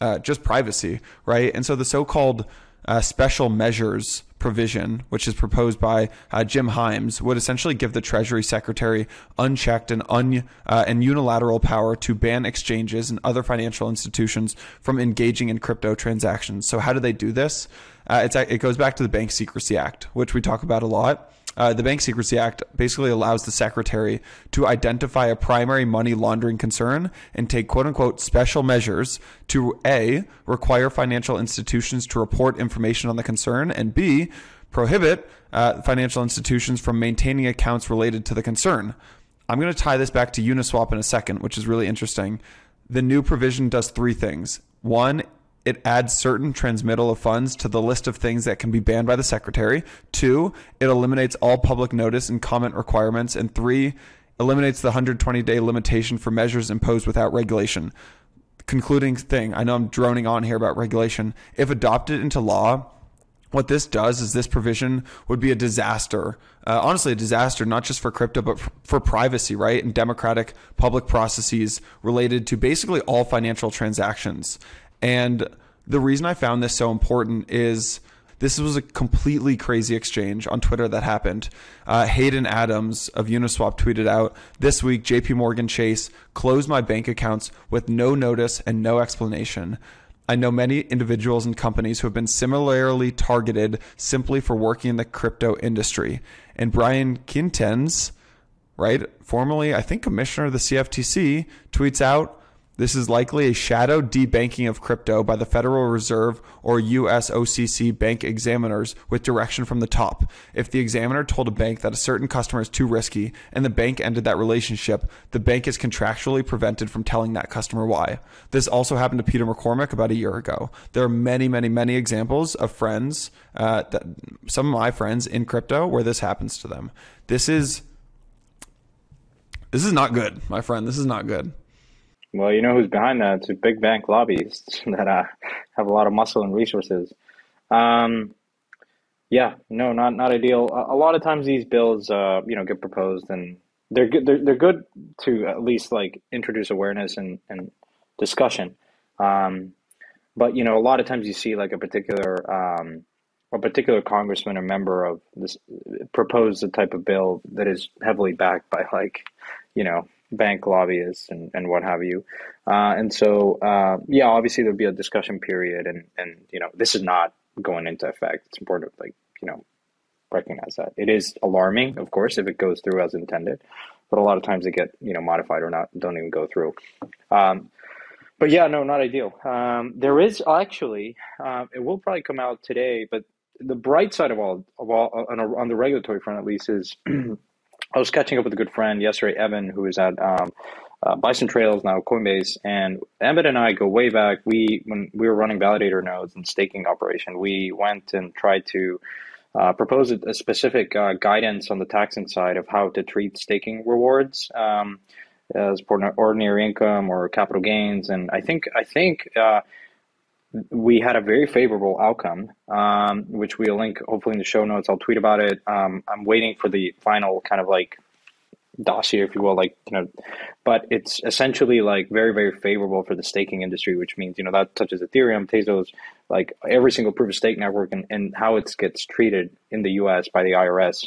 uh, just privacy, right? And so the so-called uh, special measures provision, which is proposed by uh, Jim Himes, would essentially give the Treasury Secretary unchecked and un, uh, and unilateral power to ban exchanges and other financial institutions from engaging in crypto transactions. So how do they do this? Uh, it goes back to the Bank Secrecy Act, which we talk about a lot. Uh, the Bank Secrecy Act basically allows the secretary to identify a primary money laundering concern and take quote unquote special measures to A, require financial institutions to report information on the concern, and B, prohibit uh, financial institutions from maintaining accounts related to the concern. I'm going to tie this back to Uniswap in a second, which is really interesting. The new provision does three things. One, it adds certain transmittal of funds to the list of things that can be banned by the secretary. Two, it eliminates all public notice and comment requirements. And three, eliminates the 120 day limitation for measures imposed without regulation. Concluding thing, I know I'm droning on here about regulation. If adopted into law, what this does is this provision would be a disaster. Uh, honestly, a disaster, not just for crypto, but for, for, privacy, right? And democratic public processes related to basically all financial transactions. And the reason I found this so important is this was a completely crazy exchange on Twitter that happened. Uh, Hayden Adams of Uniswap tweeted out this week JP Morgan Chase closed my bank accounts with no notice and no explanation. I know many individuals and companies who have been similarly targeted simply for working in the crypto industry. And Brian Quintenz, right, formerly, I think, commissioner of the CFTC, tweets out This is likely a shadow debanking of crypto by the Federal Reserve or US OCC bank examiners with direction from the top. If the examiner told a bank that a certain customer is too risky and the bank ended that relationship, the bank is contractually prevented from telling that customer why. This also happened to Peter McCormack about a year ago. There are many, many, many examples of friends, uh, that, some of my friends in crypto where this happens to them. This is this is not good, my friend. This is not good.
Well, you know who's behind that? It's big bank lobbyists that uh, have a lot of muscle and resources. Um, yeah, no, not not ideal. A, a lot of times these bills, uh, you know, get proposed and they're good. They're, they're good to at least like introduce awareness and, and discussion. Um, but you know, a lot of times you see like a particular um, a particular congressman or member of this propose a type of bill that is heavily backed by like, you know, bank lobbyists and, and what have you. Uh, and so, uh, yeah, obviously there'll be a discussion period and, and, you know, this is not going into effect. It's important to like, you know, recognize that. It is alarming, of course, if it goes through as intended, but a lot of times they get, you know, modified or not, don't even go through. Um, but yeah, no, not ideal. Um, there is actually, uh, it will probably come out today, but the bright side of all, of all on, a, on the regulatory front at least is I was catching up with a good friend yesterday, Evan, who is at um, uh, Bison Trails now Coinbase, and Evan and I go way back. We when we were running validator nodes and staking operation, we went and tried to uh, propose a, specific uh, guidance on the taxing side of how to treat staking rewards. Um, as ordinary income or capital gains, and I think I think uh, we had a very favorable outcome, um, which we'll link hopefully in the show notes. I'll tweet about it. Um, I'm waiting for the final kind of like dossier, if you will, like you know, but it's essentially like very very favorable for the staking industry, which means you know that touches Ethereum, Tezos, like every single proof of stake network, and, and how it gets treated in the U.S. by the IRS.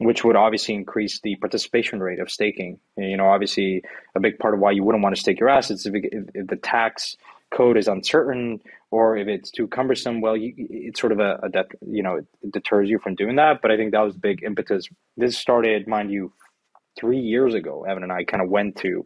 Which would obviously increase the participation rate of staking. You know, obviously, a big part of why you wouldn't want to stake your assets if the tax code is uncertain or if it's too cumbersome, well, you, it's sort of a, a you know it deters you from doing that. But I think that was the big impetus. This started, mind you, three years ago. Evan and I kind of went to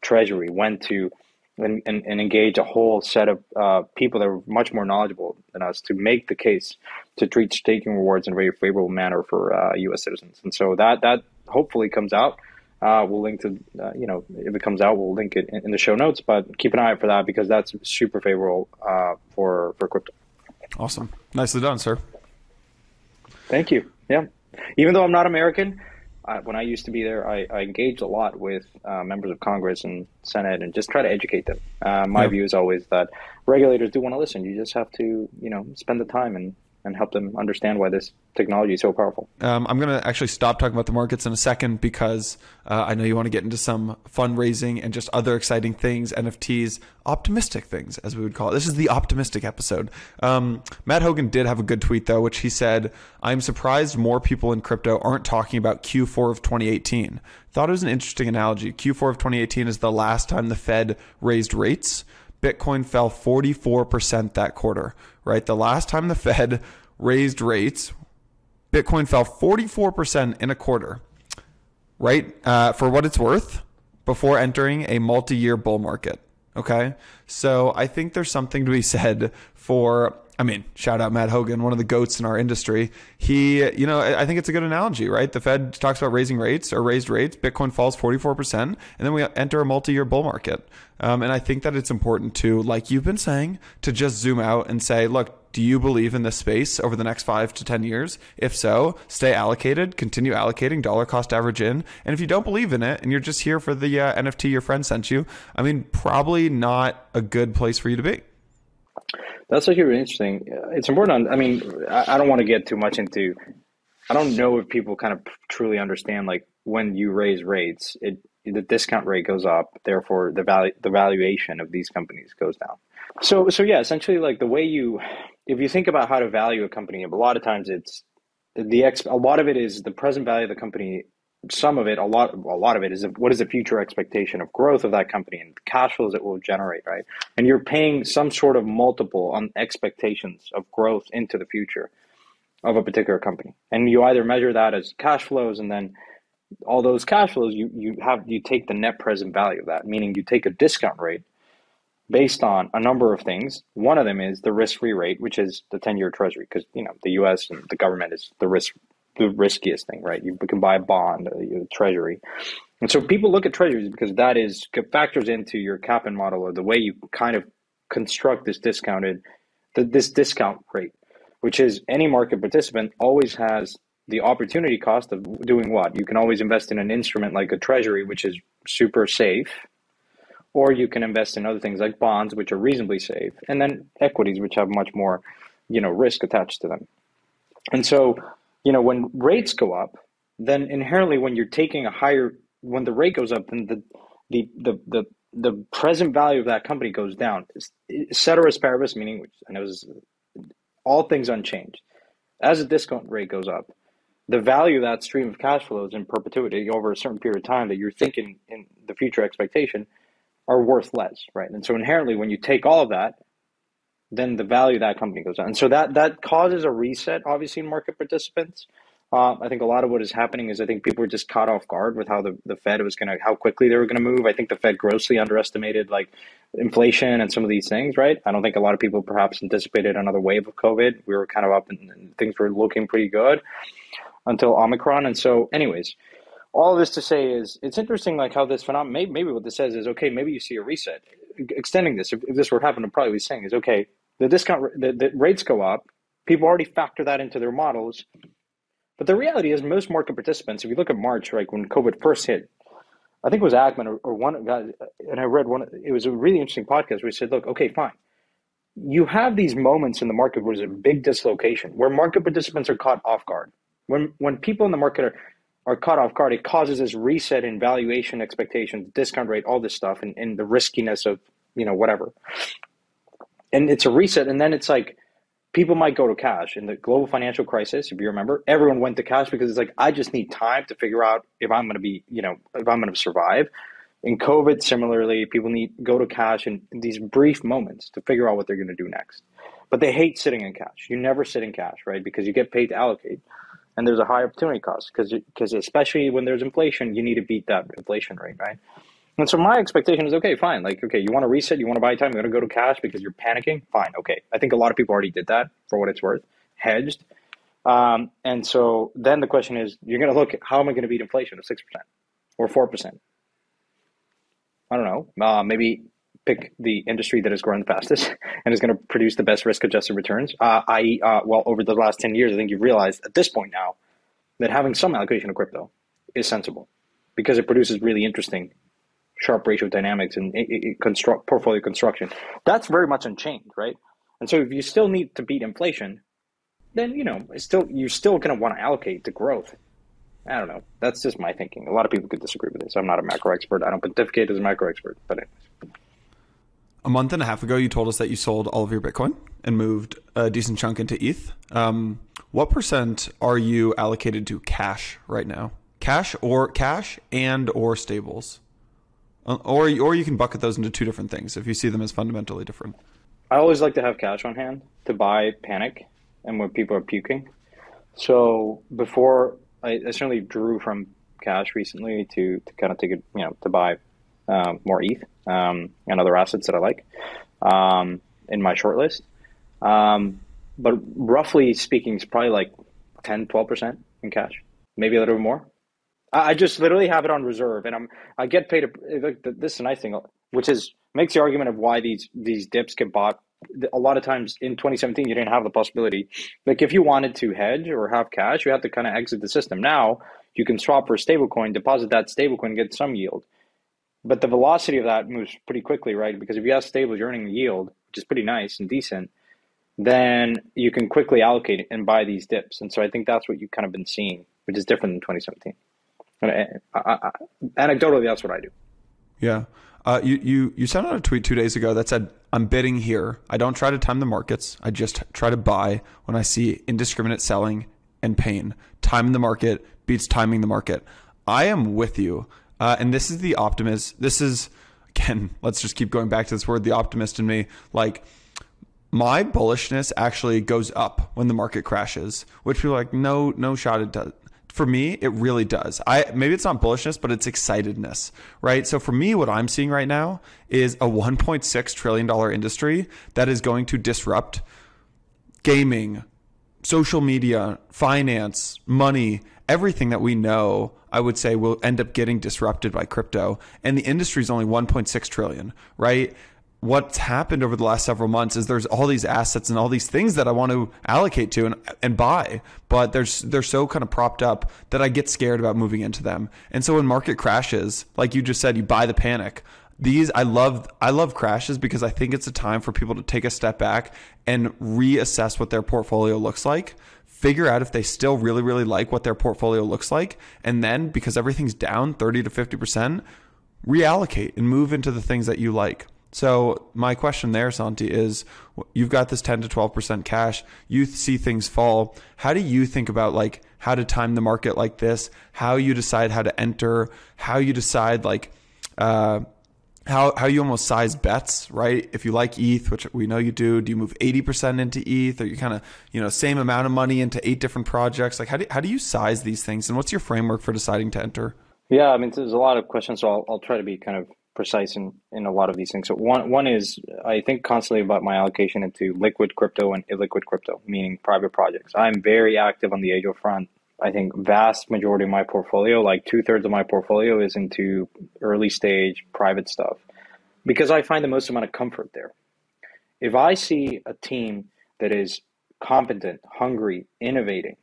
Treasury, went to and, and, and engage a whole set of uh, people that were much more knowledgeable than us to make the case to treat staking rewards in a very favorable manner for uh, U.S. citizens. And so that that hopefully comes out. Uh, we'll link to, uh, you know, if it comes out, we'll link it in, in, the show notes. But keep an eye out for that because that's super favorable uh, for for crypto.
Awesome, nicely done, sir.
Thank you. Yeah, even though I'm not American, when I used to be there, I, I engaged a lot with uh, members of Congress and Senate and just try to educate them. Uh, my yeah. view is always that regulators do want to listen. You just have to, you know, spend the time and and help them understand why this technology is so powerful.
Um, I'm going to actually stop talking about the markets in a second because uh, I know you want to get into some fundraising and just other exciting things, NFTs, optimistic things, as we would call it. This is the optimistic episode. Um, Matt Hougan did have a good tweet, though, which he said, I'm surprised more people in crypto aren't talking about Q4 of 2018. Thought it was an interesting analogy. Q4 of 2018 is the last time the Fed raised rates. Bitcoin fell 44% that quarter, right? The last time the Fed raised rates, Bitcoin fell 44% in a quarter, right? Uh, for what it's worth, before entering a multi year bull market. Okay. So I think there's something to be said for I mean, shout out Matt Hougan, one of the goats in our industry. He, you know, I think it's a good analogy, right? The Fed talks about raising rates or raised rates. Bitcoin falls 44%, and then we enter a multi year bull market. Um, and I think that it's important to, like you've been saying, to just zoom out and say, look, do you believe in this space over the next five to 10 years? If so, stay allocated, continue allocating dollar cost average in. And if you don't believe in it and you're just here for the uh, NFT your friend sent you, I mean, probably not a good place for you to be.
That's actually really interesting. Uh, it's important. I mean, I don't want to get too much into. I don't know if people kind of truly understand like when you raise rates, it the discount rate goes up, therefore the value the valuation of these companies goes down. So so yeah, essentially like the way you if you think about how to value a company, a lot of times it's the ex a lot of it is the present value of the company some of it, a lot, a lot of it is what is the future expectation of growth of that company and cash flows it will generate, right? And you're paying some sort of multiple on expectations of growth into the future of a particular company, and you either measure that as cash flows, and then all those cash flows you you have you take the net present value of that, meaning you take a discount rate based on a number of things. One of them is the risk-free rate, which is the ten-year Treasury, because you know the U.S. and the government is the risk the riskiest thing, right? You can buy a bond, uh, a Treasury, and so people look at Treasuries because that is factors into your CAPM model or the way you kind of construct this discounted this discount rate, which is any market participant always has the opportunity cost of doing what? You can always invest in an instrument like a treasury, which is super safe, or you can invest in other things like bonds, which are reasonably safe, and then equities, which have much more, you know, risk attached to them. And so, you know, when rates go up, then inherently when you're taking a higher when the rate goes up, then the the the the, the present value of that company goes down. Ceteris paribus, meaning which I know is all things unchanged. As the discount rate goes up, the value of that stream of cash flows in perpetuity over a certain period of time that you're thinking in the future expectation are worth less, right? And so inherently, when you take all of that, then the value of that company goes down. And so that that causes a reset, obviously, in market participants. Uh, I think a lot of what is happening is I think people were just caught off guard with how the, the Fed was going to, how quickly they were going to move. I think the Fed grossly underestimated like inflation and some of these things, right? I don't think a lot of people perhaps anticipated another wave of COVID. We were kind of up and, and things were looking pretty good until Omicron. And so, anyways, all this to say is it's interesting, like how this phenomenon. Maybe, maybe what this says is okay. Maybe you see a reset. Extending this, if, if this were to happen, I'm probably saying is okay. The discount, the, the rates go up. People already factor that into their models. But the reality is, most market participants, if you look at March, like when COVID first hit, I think it was Ackman or, or one guy, and I read one. It was a really interesting podcast where he said, "Look, okay, fine. You have these moments in the market where there's a big dislocation, where market participants are caught off guard. When when people in the market are, are caught off guard, it causes this reset in valuation expectations, discount rate, all this stuff, and, and the riskiness of you know whatever. And it's a reset, and then it's like people might go to cash in the global financial crisis. If you remember, everyone went to cash because it's like I just need time to figure out if I'm going to be you know if I'm going to survive. In COVID, similarly, people need go to cash in these brief moments to figure out what they're going to do next. But they hate sitting in cash. You never sit in cash, right? Because you get paid to allocate and there's a high opportunity cost because because especially when there's inflation, you need to beat that inflation rate, right? And so my expectation is okay, fine. Like, okay, you want to reset, you want to buy time, you're going to go to cash because you're panicking. Fine, okay. I think a lot of people already did that for what it's worth, hedged. Um, and so then the question is, you're going to look at how am I going to beat inflation of six percent or four percent? I don't know. Uh, maybe pick the industry that is growing the fastest and is going to produce the best risk adjusted returns. Uh, uh, well, over the last 10 years, I think you've realized at this point now that having some allocation of crypto is sensible because it produces really interesting Sharpe ratio dynamics and it, it construct portfolio construction. That's very much unchanged, right? And so if you still need to beat inflation, then you know, still you're still going to want to allocate to growth. I don't know. That's just my thinking. A lot of people could disagree with this. I'm not a macro expert. I don't pontificate as a macro expert, but anyways
a month and a half ago, you told us that you sold all of your Bitcoin and moved a decent chunk into ETH. Um, what percent are you allocated to cash right now? Cash or cash and or stables, uh, or or you can bucket those into two different things if you see them as fundamentally different.
I always like to have cash on hand to buy panic and when people are puking. So before I, I certainly drew from cash recently to, to kind of take it, you know, to buy um, more ETH um, and other assets that I like um, in my shortlist. Um, but roughly speaking, it's probably like 10, 12% in cash, maybe a little bit more. I, I just literally have it on reserve and I'm, I get paid. A, this is a nice thing, which is makes the argument of why these, these dips get bought. A lot of times in 2017, you didn't have the possibility. Like if you wanted to hedge or have cash, you had to kind of exit the system. Now you can swap for a stablecoin, deposit that stablecoin, get some yield. But the velocity of that moves pretty quickly, right? Because if you have stable, you're earning yield, which is pretty nice and decent, then you can quickly allocate and buy these dips. And so I think that's what you've kind of been seeing, which is different than 2017. And I, I, I, anecdotally, that's what I do.
Yeah. Uh, you, you, you sent out a tweet two days ago that said, I'm bidding here. I don't try to time the markets. I just try to buy when I see indiscriminate selling and pain. Time the market beats timing the market. I am with you. Uh, and this is the optimist. This is again. Let's just keep going back to this word, the optimist in me. Like my bullishness actually goes up when the market crashes, which people like, no, no shot it does. for me, it really does. I maybe it's not bullishness, but it's excitedness, right? So for me, what I'm seeing right now is a 1.6 trillion dollar industry that is going to disrupt gaming, social media, finance, money, everything that we know, I would say will end up getting disrupted by crypto. And the industry is only 1.6 trillion, right? What's happened over the last several months is there's all these assets and all these things that I want to allocate to and, and buy, but there's they're so kind of propped up that I get scared about moving into them. And so when market crashes, like you just said, you buy the panic these I love I love crashes because I think it's a time for people to take a step back and reassess what their portfolio looks like figure out if they still really, really like what their portfolio looks like. And then because everything's down 30 to 50%, reallocate and move into the things that you like. So my question there, Santi, is you've got this 10 to 12% cash. You see things fall. How do you think about like how to time the market like this? How you decide how to enter? How you decide like, uh, how how you almost size bets, right? If you like ETH, which we know you do, do you move 80% into ETH or you kind of, you know, same amount of money into eight different projects? Like how do how do you size these things and what's your framework for deciding to enter?
Yeah, I mean there's a lot of questions so I'll I'll try to be kind of precise in in a lot of these things. So one one is I think constantly about my allocation into liquid crypto and illiquid crypto, meaning private projects. I'm very active on the Angel front I think vast majority of my portfolio, like two thirds of my portfolio, is into early stage private stuff because I find the most amount of comfort there. If I see a team that is competent, hungry, innovating,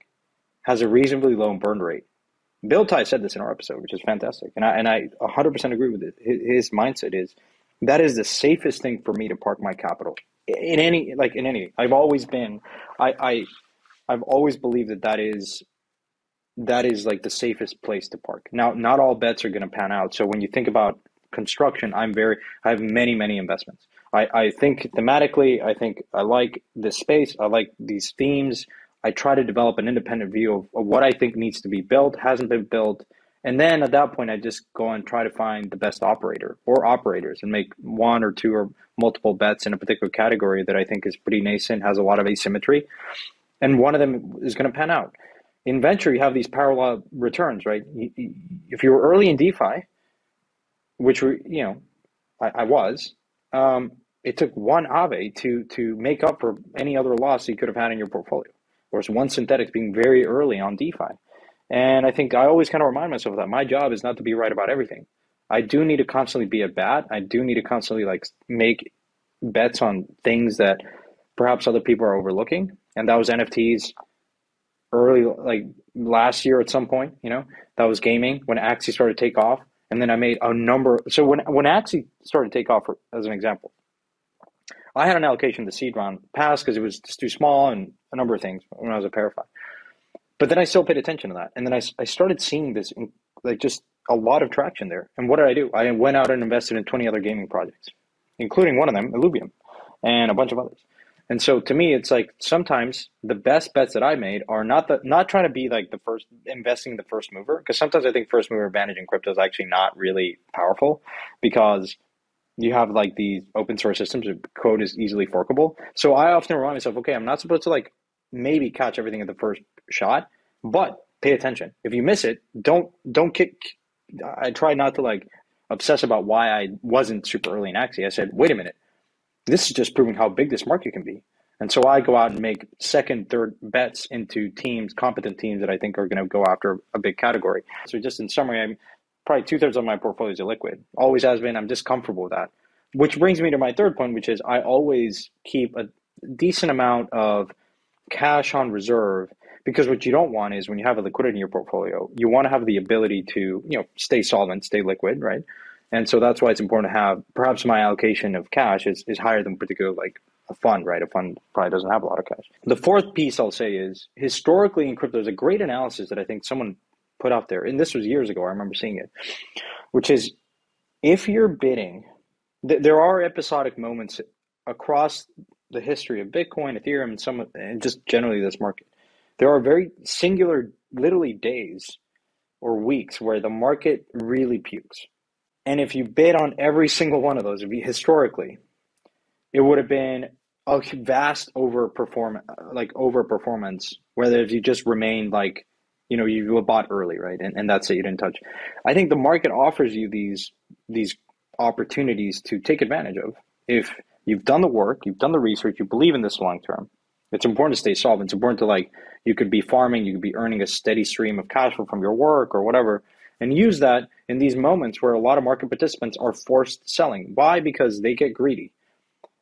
has a reasonably low burn rate. Bill Tai said this in our episode, which is fantastic, and I and I 100% agree with it. His mindset is that is the safest thing for me to park my capital in any like in any. I've always been, I I I've always believed that that is that is like the safest place to park. Now, not all bets are going to pan out. So when you think about construction, I'm very, I have many, many investments. I, I think thematically, I think I like this space. I like these themes. I try to develop an independent view of, of what I think needs to be built, hasn't been built. And then at that point, I just go and try to find the best operator or operators and make one or two or multiple bets in a particular category that I think is pretty nascent, has a lot of asymmetry. And one of them is going to pan out in venture, you have these power law returns, right? If you were early in DeFi, which were, you know, I, I was, um, it took one Aave to to make up for any other loss you could have had in your portfolio. Whereas one Synthetix being very early on DeFi. And I think I always kind of remind myself that my job is not to be right about everything. I do need to constantly be a bat. I do need to constantly like make bets on things that perhaps other people are overlooking. And that was NFTs, early like last year at some point, you know, that was gaming when Axie started to take off. And then I made a number. So when when Axie started to take off, as an example, I had an allocation to seed round pass because it was just too small and a number of things when I was a ParaFi. But then I still paid attention to that, and then I, I started seeing this like just a lot of traction there. And what did I do? I went out and invested in twenty other gaming projects, including one of them, Illuvium, and a bunch of others. And so to me, it's like sometimes the best bets that I made are not the not trying to be like the first investing the first mover because sometimes I think first mover advantage in crypto is actually not really powerful because you have like these open source systems where code is easily forkable. So I often remind myself, okay, I'm not supposed to like maybe catch everything at the first shot, but pay attention. If you miss it, don't don't kick. I try not to like obsess about why I wasn't super early in Axie. I said, wait a minute this is just proving how big this market can be. And so I go out and make second, third bets into teams, competent teams that I think are going to go after a big category. So just in summary, I'm probably two thirds of my portfolio is illiquid. Always has been. I'm just comfortable with that. Which brings me to my third point, which is I always keep a decent amount of cash on reserve because what you don't want is when you have a liquidity in your portfolio, you want to have the ability to, you know, stay solvent, stay liquid, right? And so that's why it's important to have perhaps my allocation of cash is, is higher than particular like a fund, right? A fund probably doesn't have a lot of cash. The fourth piece I'll say is historically in crypto, there's a great analysis that I think someone put out there, and this was years ago, I remember seeing it, which is if you're bidding, th- there are episodic moments across the history of Bitcoin, Ethereum, and some and just generally this market. There are very singular, literally days or weeks where the market really pukes and if you bid on every single one of those, historically, it would have been a vast over perform like overperformance. Whether if you just remained like you know you bought early, right? And and that's it, you didn't touch. I think the market offers you these these opportunities to take advantage of if you've done the work, you've done the research, you believe in this long term. It's important to stay solvent. It's important to like you could be farming, you could be earning a steady stream of cash flow from your work or whatever, and use that in these moments where a lot of market participants are forced selling. Why? Because they get greedy.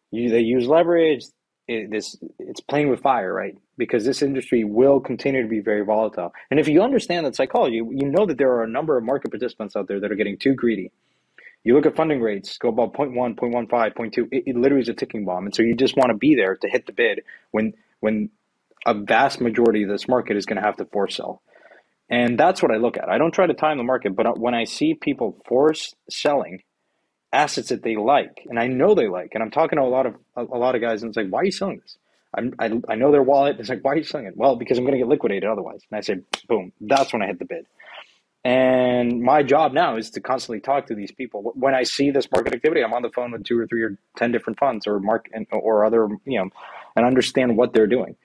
You, they use leverage. It, this it's playing with fire, right? Because this industry will continue to be very volatile. And if you understand that psychology, you know that there are a number of market participants out there that are getting too greedy. You look at funding rates go above 0.1, 0.15, 0.2. It, it literally is a ticking bomb, and so you just want to be there to hit the bid when when a vast majority of this market is going to have to force sell. And that's what I look at. I don't try to time the market, but uh, when I see people force selling assets that they like, and I know they like, and I'm talking to a lot of a, a lot of guys, and it's like, why are you selling this? I'm, I, I know their wallet. It's like, why are you selling it? Well, because I'm going to get liquidated otherwise. And I say, boom, that's when I hit the bid. And my job now is to constantly talk to these people. When I see this market activity, I'm on the phone with two or three or ten different funds or mark or other, you know, and understand what they're doing.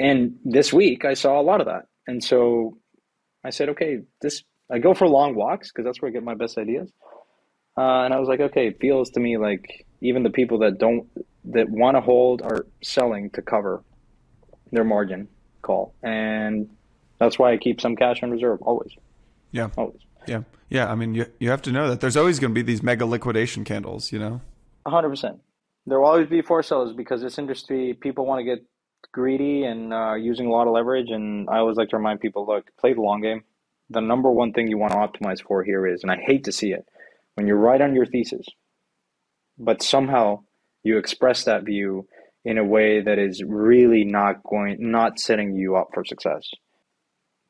And this week, I saw a lot of that. And so I said, okay, this. I go for long walks because that's where I get my best ideas. Uh, and I was like, okay, it feels to me like even the people that don't that want to hold are selling to cover their margin call, and that's why I keep some cash on reserve always.
Yeah,
always.
Yeah, yeah. I mean, you you have to know that there's always going to be these mega liquidation candles. You know,
hundred percent. There will always be forced sellers because this industry, people want to get greedy and uh, using a lot of leverage. And I always like to remind people, look, play the long game. The number one thing you want to optimize for here is, and I hate to see it, when you're right on your thesis, but somehow you express that view in a way that is really not going, not setting you up for success.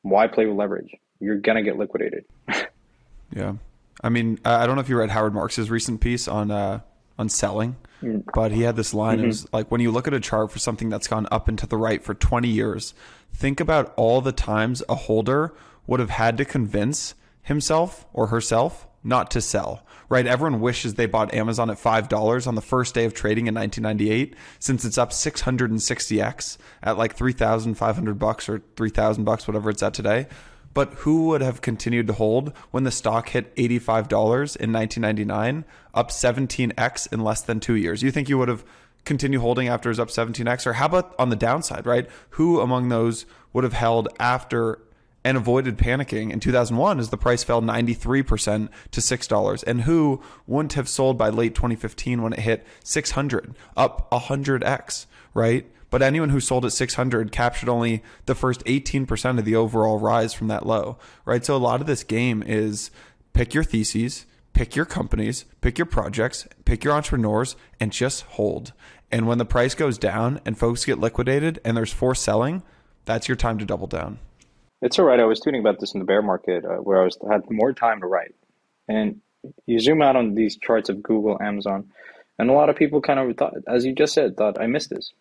Why play with leverage? You're gonna get liquidated.
yeah, I mean, I don't know if you read Howard Marks's recent piece on uh, on selling, mm. but he had this line. Mm-hmm. It was like when you look at a chart for something that's gone up and to the right for 20 years, think about all the times a holder would have had to convince himself or herself not to sell, right? Everyone wishes they bought Amazon at $5 on the first day of trading in 1998 since it's up 660x at like 3,500 bucks or 3,000 bucks, whatever it's at today. But who would have continued to hold when the stock hit $85 in 1999, up 17x in less than two years? You think you would have continued holding after it was up 17x? Or how about on the downside, right? Who among those would have held after and avoided panicking in 2001 as the price fell 93% to $6 and who wouldn't have sold by late 2015 when it hit 600 up 100x right but anyone who sold at 600 captured only the first 18% of the overall rise from that low right so a lot of this game is pick your theses pick your companies pick your projects pick your entrepreneurs and just hold and when the price goes down and folks get liquidated and there's forced selling that's your time to double down
it's all right. I was tweeting about this in the bear market uh, where I was had more time to write, and you zoom out on these charts of Google, Amazon, and a lot of people kind of thought, as you just said, thought I missed this.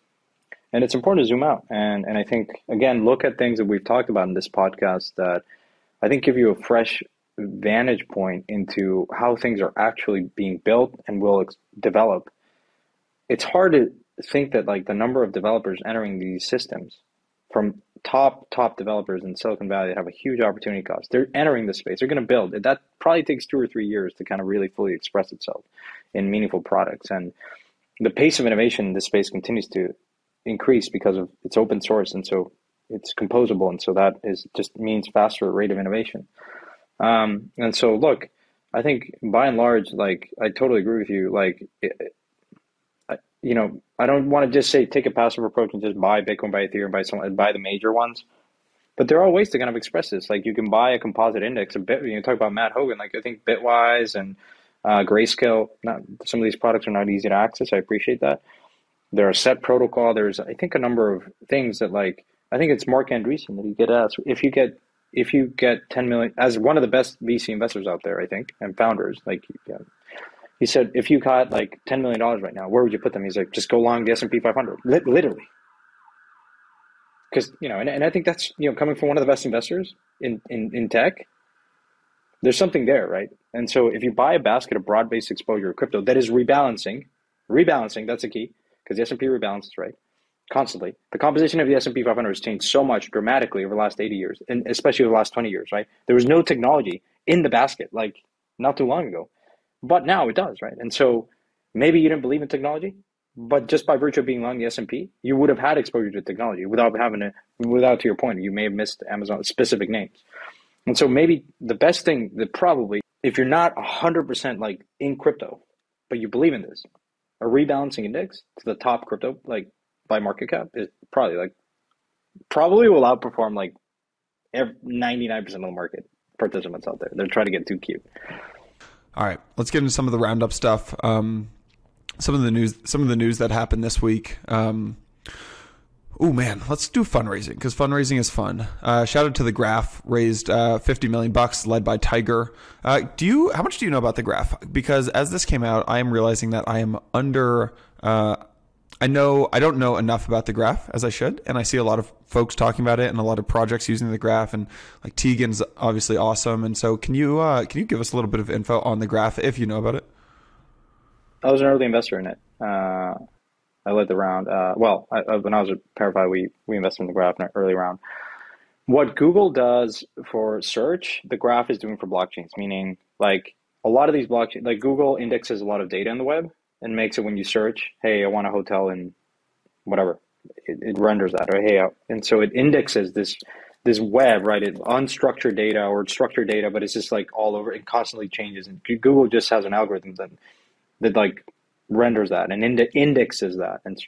And it's important to zoom out, and and I think again look at things that we've talked about in this podcast that I think give you a fresh vantage point into how things are actually being built and will ex- develop. It's hard to think that like the number of developers entering these systems from top top developers in Silicon Valley have a huge opportunity cost. They're entering the space. They're going to build. That probably takes two or three years to kind of really fully express itself in meaningful products. And the pace of innovation in this space continues to increase because of it's open source and so it's composable and so that is just means faster rate of innovation. Um, and so look, I think by and large, like I totally agree with you. Like it, you know, I don't want to just say take a passive approach and just buy Bitcoin, buy Ethereum, buy some, buy the major ones. But there are ways to kind of express this. Like you can buy a composite index. A bit. You know, talk about Matt Hougan Like I think Bitwise and uh, Grayscale. Not some of these products are not easy to access. I appreciate that. There are set protocol. There's I think a number of things that like I think it's Marc Andreessen that you get asked if you get if you get 10 million as one of the best VC investors out there, I think, and founders like yeah, he said, if you got like $10 million right now, where would you put them? He's like, just go long the S&P 500, literally. Because, you know, and, and I think that's, you know, coming from one of the best investors in, in, in tech, there's something there, right? And so if you buy a basket of broad-based exposure of crypto that is rebalancing, rebalancing, that's a key, because the S&P rebalances, right? constantly. The composition of the S&P 500 has changed so much dramatically over the last 80 years, and especially over the last 20 years, right? There was no technology in the basket like not too long ago, but now it does, right? And so maybe you didn't believe in technology, but just by virtue of being long the S&P, you would have had exposure to technology without having to, without to your point, you may have missed Amazon specific names. And so maybe the best thing that probably, if you're not 100% like in crypto, but you believe in this, a rebalancing index to the top crypto, like by market cap is probably like probably will outperform like ninety nine percent of the market participants out there. They're trying to get too cute.
All right, let's get into some of the roundup stuff. Um, some of the news, some of the news that happened this week. Um, oh man, let's do fundraising because fundraising is fun. Uh, shout out to the Graph, raised uh, 50 million bucks, led by Tiger. Uh, do you? How much do you know about the Graph? Because as this came out, I am realizing that I am under uh, I know I don't know enough about the graph as I should, and I see a lot of folks talking about it and a lot of projects using the graph, and like Tegan's obviously awesome. And so, can you uh, can you give us a little bit of info on the graph if you know about it?
I was an early investor in it. I led the round. Uh, well, I, when I was at ParaFi, we we invested in the graph in an early round. What Google does for search, the graph is doing for blockchains. Meaning, like a lot of these blockchains, like Google indexes a lot of data in the web, and makes it when you search, hey, I want a hotel in whatever. It, it renders that, or hey, and so it indexes this this web, right? It unstructured data or structured data, but it's just like all over. It constantly changes, and Google just has an algorithm that that like renders that and ind- indexes that, and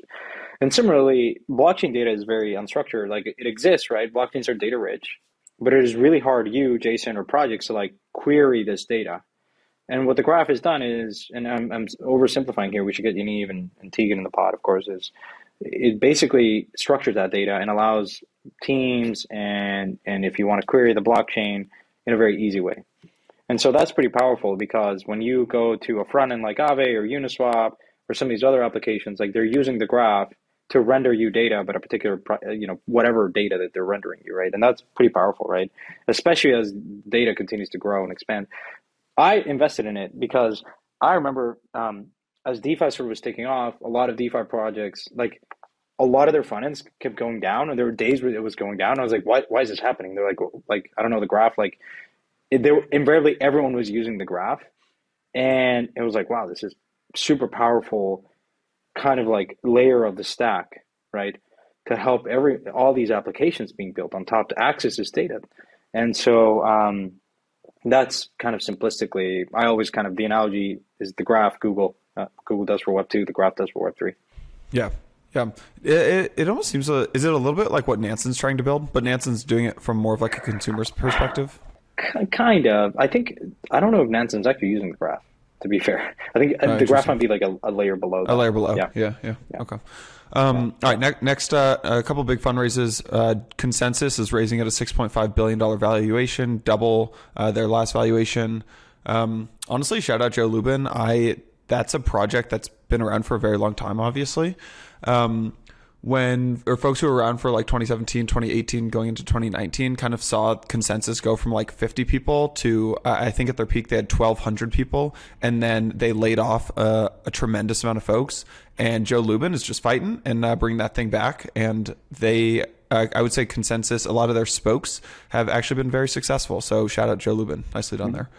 and similarly, blockchain data is very unstructured. Like it exists, right? Blockchains are data rich, but it is really hard you, Jason, or projects to like query this data and what the graph has done is, and I'm, I'm oversimplifying here, we should get Yaniv and, and Tegan in the pod, of course, is it basically structures that data and allows teams and, and if you want to query the blockchain in a very easy way. And so that's pretty powerful because when you go to a front end like Aave or Uniswap or some of these other applications, like they're using the graph to render you data about a particular, you know, whatever data that they're rendering you, right? And that's pretty powerful, right? Especially as data continues to grow and expand. I invested in it because I remember um, as DeFi sort of was taking off, a lot of DeFi projects, like a lot of their front ends kept going down, and there were days where it was going down. I was like, why, why is this happening? They're like, like I don't know the graph. Like, it, they were, invariably everyone was using the graph, and it was like, wow, this is super powerful, kind of like layer of the stack, right? To help every all these applications being built on top to access this data, and so. Um, that's kind of simplistically. I always kind of the analogy is the graph. Google uh, Google does for Web two. The graph does for Web three.
Yeah, yeah. It, it, it almost seems a, is it a little bit like what Nansen's trying to build, but Nansen's doing it from more of like a consumer's perspective.
Kind of. I think I don't know if Nansen's actually using the graph. To be fair, I think uh, the graph might be like a, a layer below.
That. A layer below. Yeah. Yeah. Yeah. yeah. Okay. Um, yeah. All right. Ne- next, uh, a couple big fundraisers. Uh, ConsenSys is raising at a $6.5 billion valuation, double uh, their last valuation. Um, honestly, shout out Joe Lubin. I that's a project that's been around for a very long time. Obviously, um, when or folks who were around for like 2017 2018 going into 2019 kind of saw ConsenSys go from like 50 people to uh, i think at their peak they had 1200 people and then they laid off a, a tremendous amount of folks. And joe lubin is just fighting and uh, bringing that thing back. And they i would say ConsenSys a lot of their spokes have actually been very successful. So shout out joe lubin. Nicely done mm-hmm. there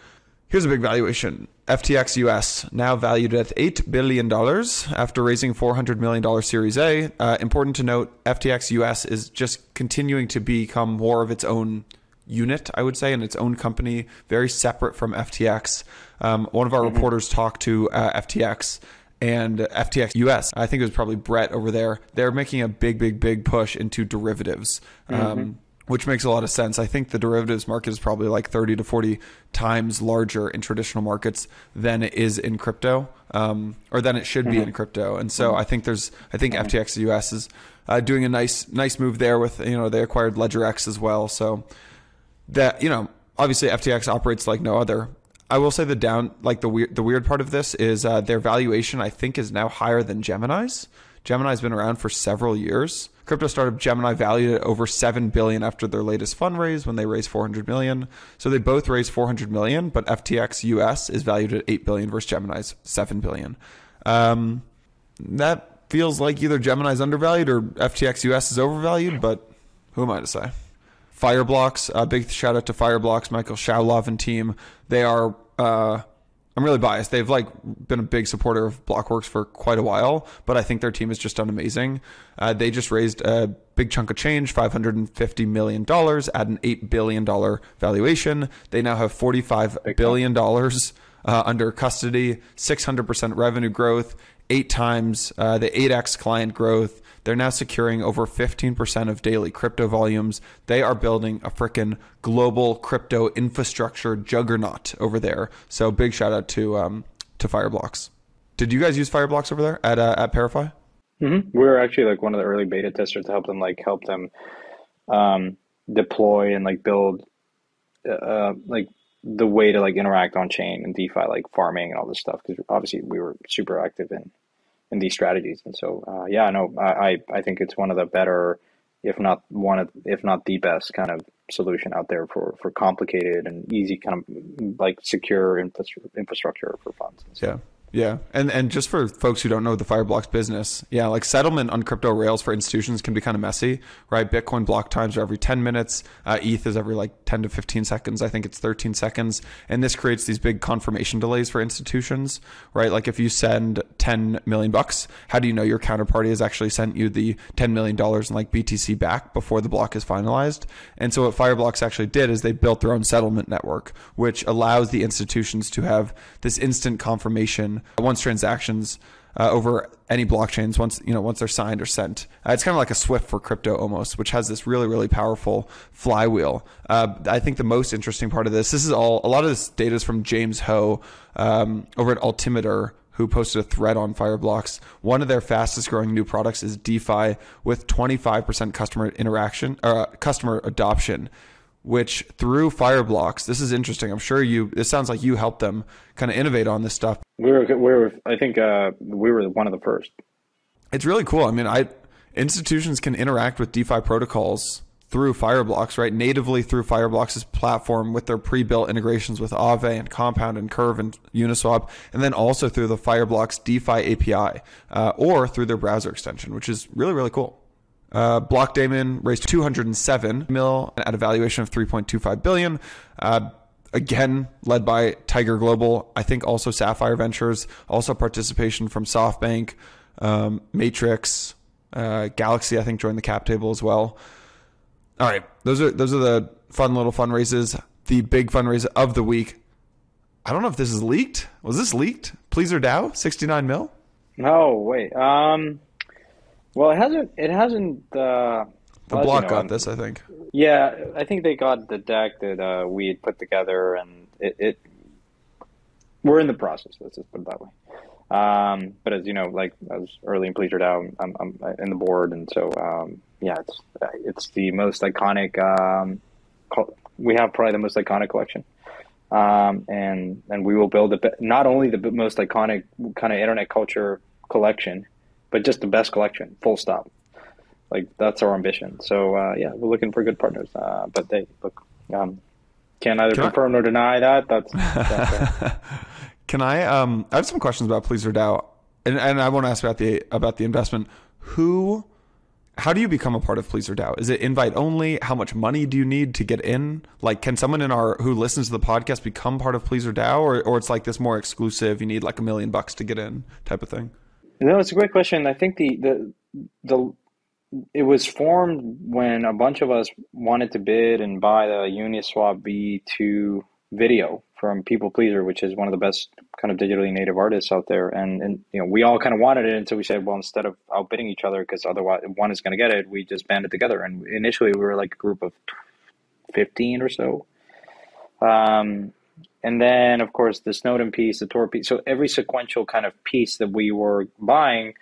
Here's a big valuation. FTX US now valued at $8 billion after raising $400 million Series A. Uh, important to note, FTX US is just continuing to become more of its own unit, I would say, and its own company, very separate from FTX. Um, one of our mm-hmm. reporters talked to uh, FTX and FTX US. I think it was probably Brett over there. They're making a big, big, big push into derivatives. Mm-hmm. Um, which makes a lot of sense. I think the derivatives market is probably like 30 to 40 times larger in traditional markets than it is in crypto, um, or than it should mm-hmm. be in crypto. And so mm-hmm. I think there's, I think. FTX US is uh, doing a nice, nice move there with, you know, they acquired LedgerX as well. So that, you know, obviously FTX operates like no other. I will say the down, like the weird, the weird part of this is uh, their valuation, I think, is now higher than Gemini's. Gemini's been around for several years. Crypto startup Gemini valued at over 7 billion after their latest fundraise when they raised 400 million. So they both raised 400 million, but FTX US is valued at 8 billion versus Gemini's 7 billion. Um, that feels like either Gemini's undervalued or FTX US is overvalued, but who am I to say? Fireblocks, uh, big shout out to Fireblocks, Michael Shaulov and team. They are, uh, I'm really biased. They've like been a big supporter of Blockworks for quite a while, but I think their team has just done amazing. Uh, they just raised a big chunk of change, $550 million at an $8 billion valuation. They now have $45 billion uh, under custody, 600% revenue growth, eight times uh, the 8x client growth. They're now securing over 15% of daily crypto volumes. They are building a freaking global crypto infrastructure juggernaut over there. So big shout out to um, to Fireblocks. Did you guys use Fireblocks over there at uh, at ParaFi?
Mm-hmm. We were actually like one of the early beta testers to help them like help them um, deploy and like build uh, like the way to like interact on chain and DeFi, like farming and all this stuff. Because obviously we were super active in in these strategies, and so uh, yeah, no, I I think it's one of the better, if not one of, if not the best kind of solution out there for for complicated and easy kind of like secure infrastructure for funds.
So. Yeah. Yeah, and and just for folks who don't know the Fireblocks business, yeah, like settlement on crypto rails for institutions can be kind of messy, right? Bitcoin block times are every 10 minutes, uh, ETH is every like 10 to 15 seconds. I think it's 13 seconds, and this creates these big confirmation delays for institutions, right? Like if you send 10 million bucks, how do you know your counterparty has actually sent you the 10 million dollars in like BTC back before the block is finalized? And so what Fireblocks actually did is they built their own settlement network, which allows the institutions to have this instant confirmation once transactions uh, over any blockchains once you know once they're signed or sent. Uh, it's kind of like a Swift for crypto almost, which has this really really powerful flywheel. Uh, I think the most interesting part of this, this is all a lot of this data is from James Ho um, over at Altimeter. Who posted a thread on Fireblocks? One of their fastest growing new products is DeFi with 25% customer interaction or uh, customer adoption which through Fireblocks, this is interesting. I'm sure you. This sounds like you helped them kind of innovate on this stuff.
We were, we were. I think uh, we were one of the first.
It's really cool. I mean, I institutions can interact with DeFi protocols through Fireblocks, right? Natively through Fireblocks' platform with their pre-built integrations with Aave and Compound and Curve and Uniswap, and then also through the Fireblocks DeFi API uh, or through their browser extension, which is really really cool. Uh, Blockdaemon raised 207 mil at a valuation of 3.25 billion. Uh, again, led by Tiger Global. I think also Sapphire Ventures, also participation from SoftBank, um, Matrix, uh, Galaxy. I think joined the cap table as well. All right, those are those are the fun little fundraisers. The big fundraiser of the week. I don't know if this is leaked. Was this leaked? Pleaser DAO, 69 mil.
No, wait. Um, well, it hasn't. It hasn't. Uh,
the well, block you know, got this, I think.
Yeah, I think they got the deck that uh, we had put together, and it, it. We're in the process. Let's just put it that way. Um, but as you know, like as early in Pleaser DAO, I'm, I'm, in the board, and so um, yeah, it's it's the most iconic. Um, we have probably the most iconic collection, um, and and we will build a, not only the most iconic kind of internet culture collection, but just the best collection, full stop. Like that's our ambition. So uh, yeah, we're looking for good partners. Uh, but they look, um, can neither can confirm I? nor deny that. That's. that's
can I? Um, I have some questions about Pleaser DAO, and and I want to ask about the about the investment. Who? How do you become a part of Pleaser DAO? Is it invite only? How much money do you need to get in? Like, can someone in our who listens to the podcast become part of Pleaser DAO, or or it's like this more exclusive? You need like a million bucks to get in, type of thing.
No, it's a great question. I think the the the it was formed when a bunch of us wanted to bid and buy the Uniswap V2 video from People Pleaser, which is one of the best kind of digitally native artists out there. And, and you know, we all kind of wanted it until we said, well, instead of outbidding each other, because otherwise one is going to get it, we just banded together. And initially we were like a group of 15 or so. Um, and then, of course, the Snowden piece, the Tor piece. So every sequential kind of piece that we were buying,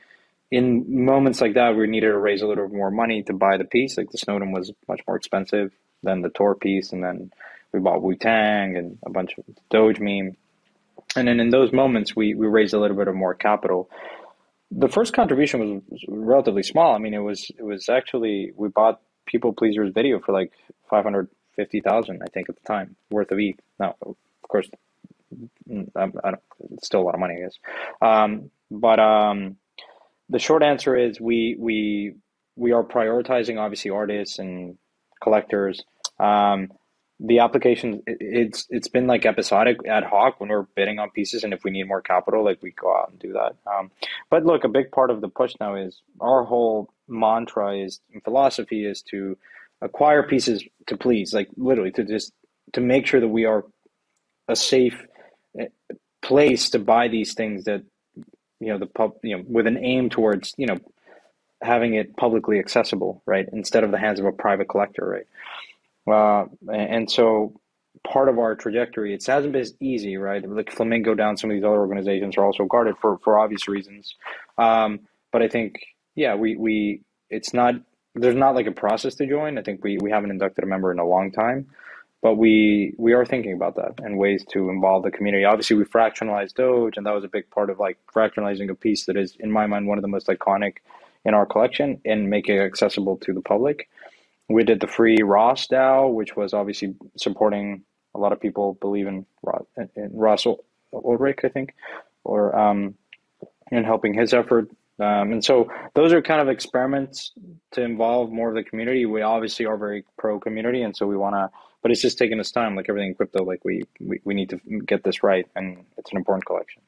in moments like that, we needed to raise a little more money to buy the piece. Like the Snowden was much more expensive than the Tor piece, and then we bought Wu Tang and a bunch of Doge meme. And then in those moments, we we raised a little bit of more capital. The first contribution was relatively small. I mean, it was it was actually we bought People Pleaser's video for like five hundred fifty thousand, I think, at the time, worth of ETH. Now, of course, mm, I, I it's still a lot of money, I guess. Um, but um, the short answer is we we we are prioritizing obviously artists and collectors. Um, the application it's it's been like episodic ad hoc when we're bidding on pieces and if we need more capital like we go out and do that um, but look a big part of the push now is our whole mantra is philosophy is to acquire pieces to please like literally to just to make sure that we are a safe eh, place to buy these things that you know the pub you know with an aim towards you know having it publicly accessible right instead of the hands of a private collector right uh, and so part of our trajectory, it hasn't been easy, right? Like Flamingo DAO, some of these other organizations are also guarded for, for obvious reasons. Um, but I think, yeah, we, we, it's not, there's not like a process to join. I think we, we haven't inducted a member in a long time, but we, we are thinking about that and ways to involve the community. Obviously we fractionalized Doge and that was a big part of like fractionalizing a piece that is in my mind, one of the most iconic in our collection and make it accessible to the public we did the free Ross DAO, which was obviously supporting a lot of people believe in, in Ross Ulbricht, I think, or um, in helping his effort. Um, and so those are kind of experiments to involve more of the community. We obviously are very pro community, and so we want to, but it's just taking us time. Like everything in crypto, like we, we we need to get this right, and it's an important collection.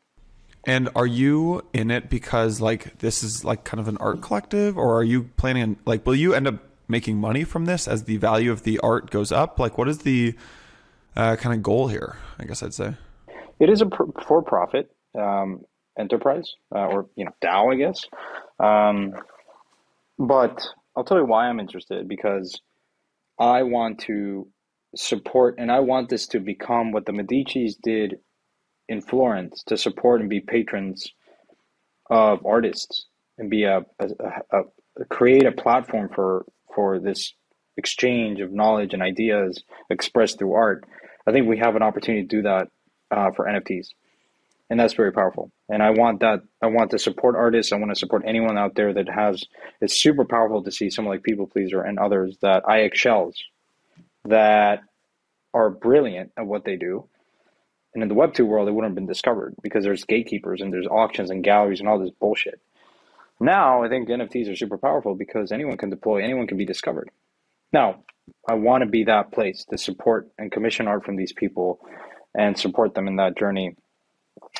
And are you in it because like this is like kind of an art collective, or are you planning on, like will you end up making money from this as the value of the art goes up? Like, what is the uh, kind of goal here? I guess I'd say
it is a for-profit um, enterprise, uh, or you know, DAO, I guess. Um, but I'll tell you why I'm interested because I want to support, and I want this to become what the Medici's did in Florence to support and be patrons of artists and be a, a, a, a create a platform for for this exchange of knowledge and ideas expressed through art, I think we have an opportunity to do that uh, for NFTs, and that's very powerful. And I want that. I want to support artists. I want to support anyone out there that has. It's super powerful to see someone like People Pleaser and others that I excels, that are brilliant at what they do. And in the Web two world, it wouldn't have been discovered because there's gatekeepers and there's auctions and galleries and all this bullshit. Now I think NFTs are super powerful because anyone can deploy, anyone can be discovered. Now, I want to be that place to support and commission art from these people and support them in that journey.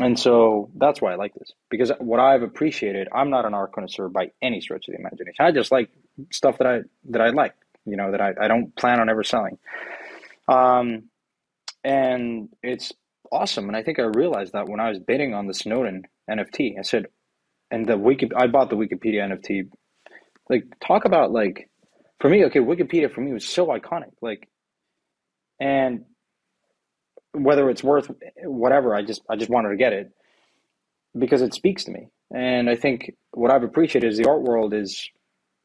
And so that's why I like this because what I've appreciated, I'm not an art connoisseur by any stretch of the imagination. I just like stuff that I that I like, you know, that I, I don't plan on ever selling. Um, and it's awesome. And I think I realized that when I was bidding on the Snowden NFT, I said, and the wiki I bought the Wikipedia NFT. Like talk about like for me, okay, Wikipedia for me was so iconic. Like and whether it's worth whatever, I just I just wanted to get it because it speaks to me. And I think what I've appreciated is the art world is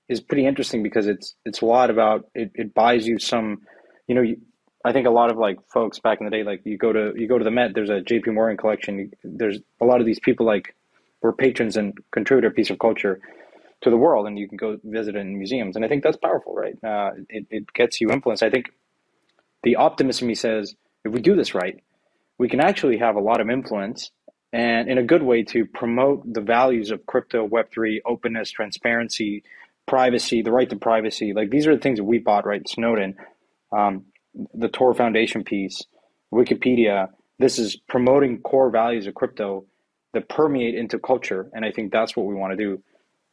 is pretty interesting because it's it's a lot about it, it buys you some you know you, I think a lot of like folks back in the day like you go to you go to the Met there's a JP Morgan collection there's a lot of these people like we're patrons and contribute a piece of culture to the world, and you can go visit it in museums. And I think that's powerful, right? Uh, it, it gets you influence. I think the optimist in me says if we do this right, we can actually have a lot of influence and in a good way to promote the values of crypto, Web3, openness, transparency, privacy, the right to privacy. Like these are the things that we bought, right? Snowden, um, the Tor Foundation piece, Wikipedia. This is promoting core values of crypto that permeate into culture. And I think that's what we want to do.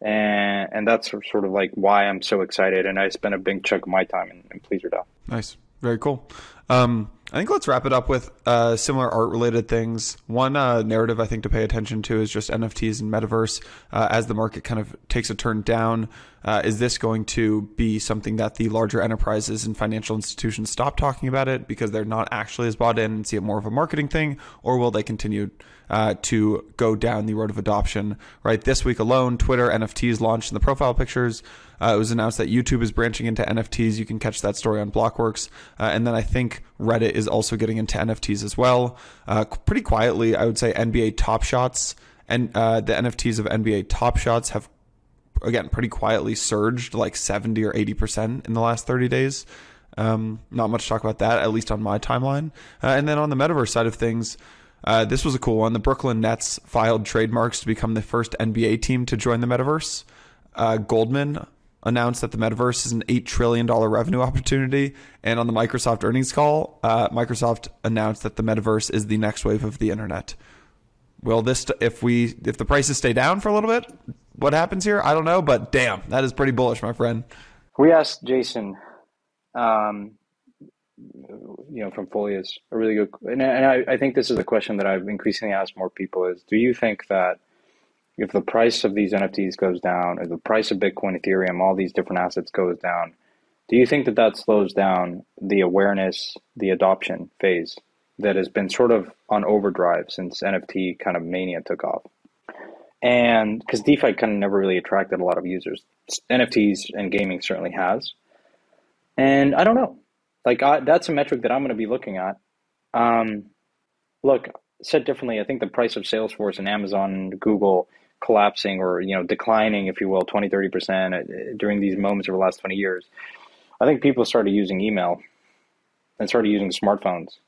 And and that's sort of like why I'm so excited. And I spent a big chunk of my time in, in Pleaser DAO.
Nice. Very cool. Um, I think let's wrap it up with uh, similar art related things. One uh, narrative I think to pay attention to is just NFTs and metaverse. Uh, as the market kind of takes a turn down, uh, is this going to be something that the larger enterprises and financial institutions stop talking about it because they're not actually as bought in and see it more of a marketing thing, or will they continue uh, to go down the road of adoption? Right. This week alone, Twitter NFTs launched in the profile pictures. Uh, it was announced that YouTube is branching into NFTs. You can catch that story on Blockworks. Uh, and then I think Reddit is also getting into NFTs as well. Uh, pretty quietly, I would say NBA Top Shots and uh, the NFTs of NBA Top Shots have again pretty quietly surged like 70 or 80 percent in the last 30 days. Um, not much talk about that, at least on my timeline. Uh, and then on the metaverse side of things, Uh, this was a cool one. The Brooklyn Nets filed trademarks to become the first NBA team to join the metaverse. Uh, Goldman announced that the metaverse is an $8 trillion revenue opportunity. And on the Microsoft earnings call, uh, Microsoft announced that the metaverse is the next wave of the internet. Will this, if we, if the prices stay down for a little bit, what happens here? I don't know, but damn, that is pretty bullish, my friend.
We asked Jason, um, you know, from Folius, a really good, and, and I, I think this is a question that I've increasingly asked more people is, do you think that if the price of these NFTs goes down, or the price of Bitcoin, Ethereum, all these different assets goes down, do you think that that slows down the awareness, the adoption phase that has been sort of on overdrive since NFT kind of mania took off? And because DeFi kind of never really attracted a lot of users, NFTs and gaming certainly has. And I don't know, like I, that's a metric that I'm going to be looking at. Um, look, said differently, I think the price of Salesforce and Amazon and Google collapsing or you know declining, if you will, 20, 30 percent uh, during these moments over the last 20 years. I think people started using email and started using smartphones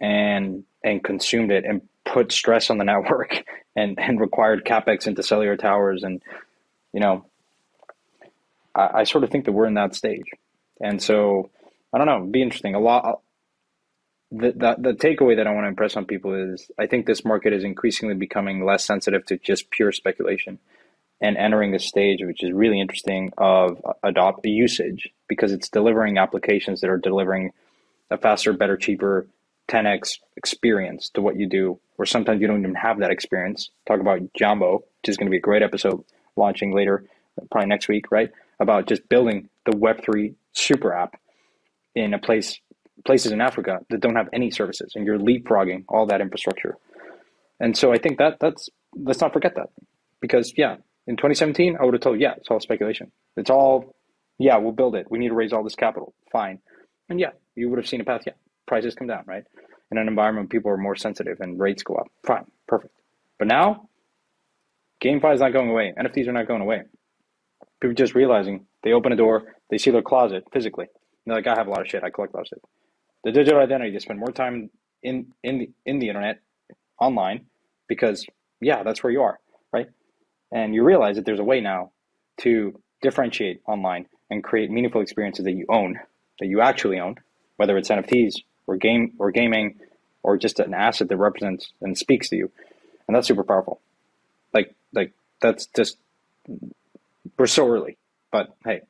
and and consumed it and put stress on the network and and required capex into cellular towers and you know I, I sort of think that we're in that stage and so I don't know it'd be interesting a lot the, the, the takeaway that I want to impress on people is I think this market is increasingly becoming less sensitive to just pure speculation and entering a stage which is really interesting of adopt usage because it's delivering applications that are delivering a faster, better, cheaper 10x experience to what you do, or sometimes you don't even have that experience. Talk about Jambo, which is going to be a great episode launching later, probably next week, right? About just building the Web3 super app in a place places in Africa that don't have any services, and you're leapfrogging all that infrastructure. And so I think that that's let's not forget that because yeah, in 2017 I would have told yeah, it's all speculation. It's all yeah, we'll build it. We need to raise all this capital. Fine, and yeah, you would have seen a path. Yeah, prices come down, right? In an environment people are more sensitive and rates go up. Fine, perfect. But now, GameFi is not going away. NFTs are not going away. People just realizing they open a door, they see their closet physically. they're like, I have a lot of shit. I collect a lot of shit the digital identity to spend more time in in the in the internet online because yeah that's where you are right? And you realize that there's a way now to differentiate online and create meaningful experiences that you own that you actually own whether it's nfts or game or gaming or just an asset that represents and speaks to you. And that's super powerful. Like like that's just we're so early. But hey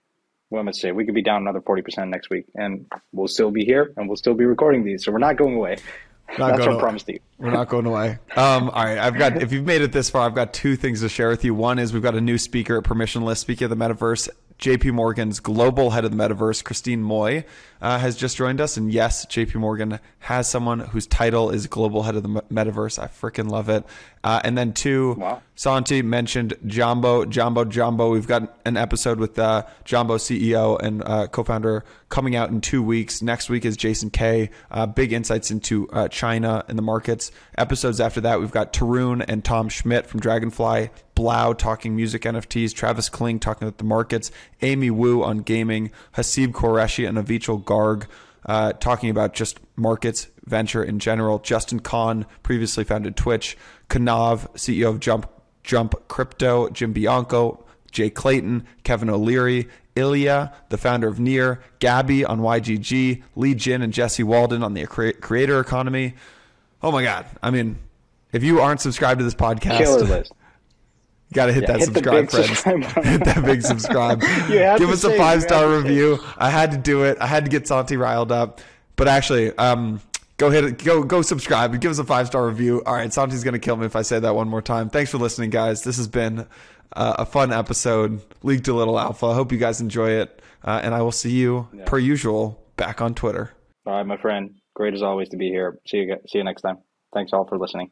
what am I say? We could be down another 40% next week and we'll still be here and we'll still be recording these. So we're not going away. Not That's what I promised you.
We're not going away. Um, all right. I've got, if you've made it this far, I've got two things to share with you. One is we've got a new speaker at Permissionless, speaking of the metaverse. JP Morgan's global head of the metaverse, Christine Moy, uh, has just joined us. And yes, JP Morgan has someone whose title is global head of the metaverse. I freaking love it. Uh, and then two, wow. Santi mentioned Jambo, Jambo, Jambo. We've got an episode with uh, Jambo CEO and uh, co-founder coming out in two weeks. Next week is Jason K. Uh, big insights into uh, China and the markets. Episodes after that, we've got Tarun and Tom Schmidt from Dragonfly. 3LAU talking music NFTs. Travis Kling talking about the markets. Amy Wu on gaming. Haseeb Qureshi and Avichal Garg uh, talking about just markets, venture in general. Justin Kan previously founded Twitch. Kanav, CEO of Jump Jump Crypto. Jim Bianco, Jay Clayton, Kevin O'Leary, Ilya, the founder of Near, Gabby on YGG, Li Jin and Jesse Walden on the creator economy. Oh my God. I mean, if you aren't subscribed to this podcast, Got to hit yeah, that hit subscribe, friends. Subscribe hit that big subscribe. Give us a five star review. I had to do it. I had to get Santi riled up. But actually, um, go hit go go subscribe and give us a five star review. All right, Santi's gonna kill me if I say that one more time. Thanks for listening, guys. This has been uh, a fun episode. League to Little Alpha. I hope you guys enjoy it, uh, and I will see you yeah. per usual back on Twitter.
All right, my friend. Great as always to be here. See you. See you next time. Thanks all for listening.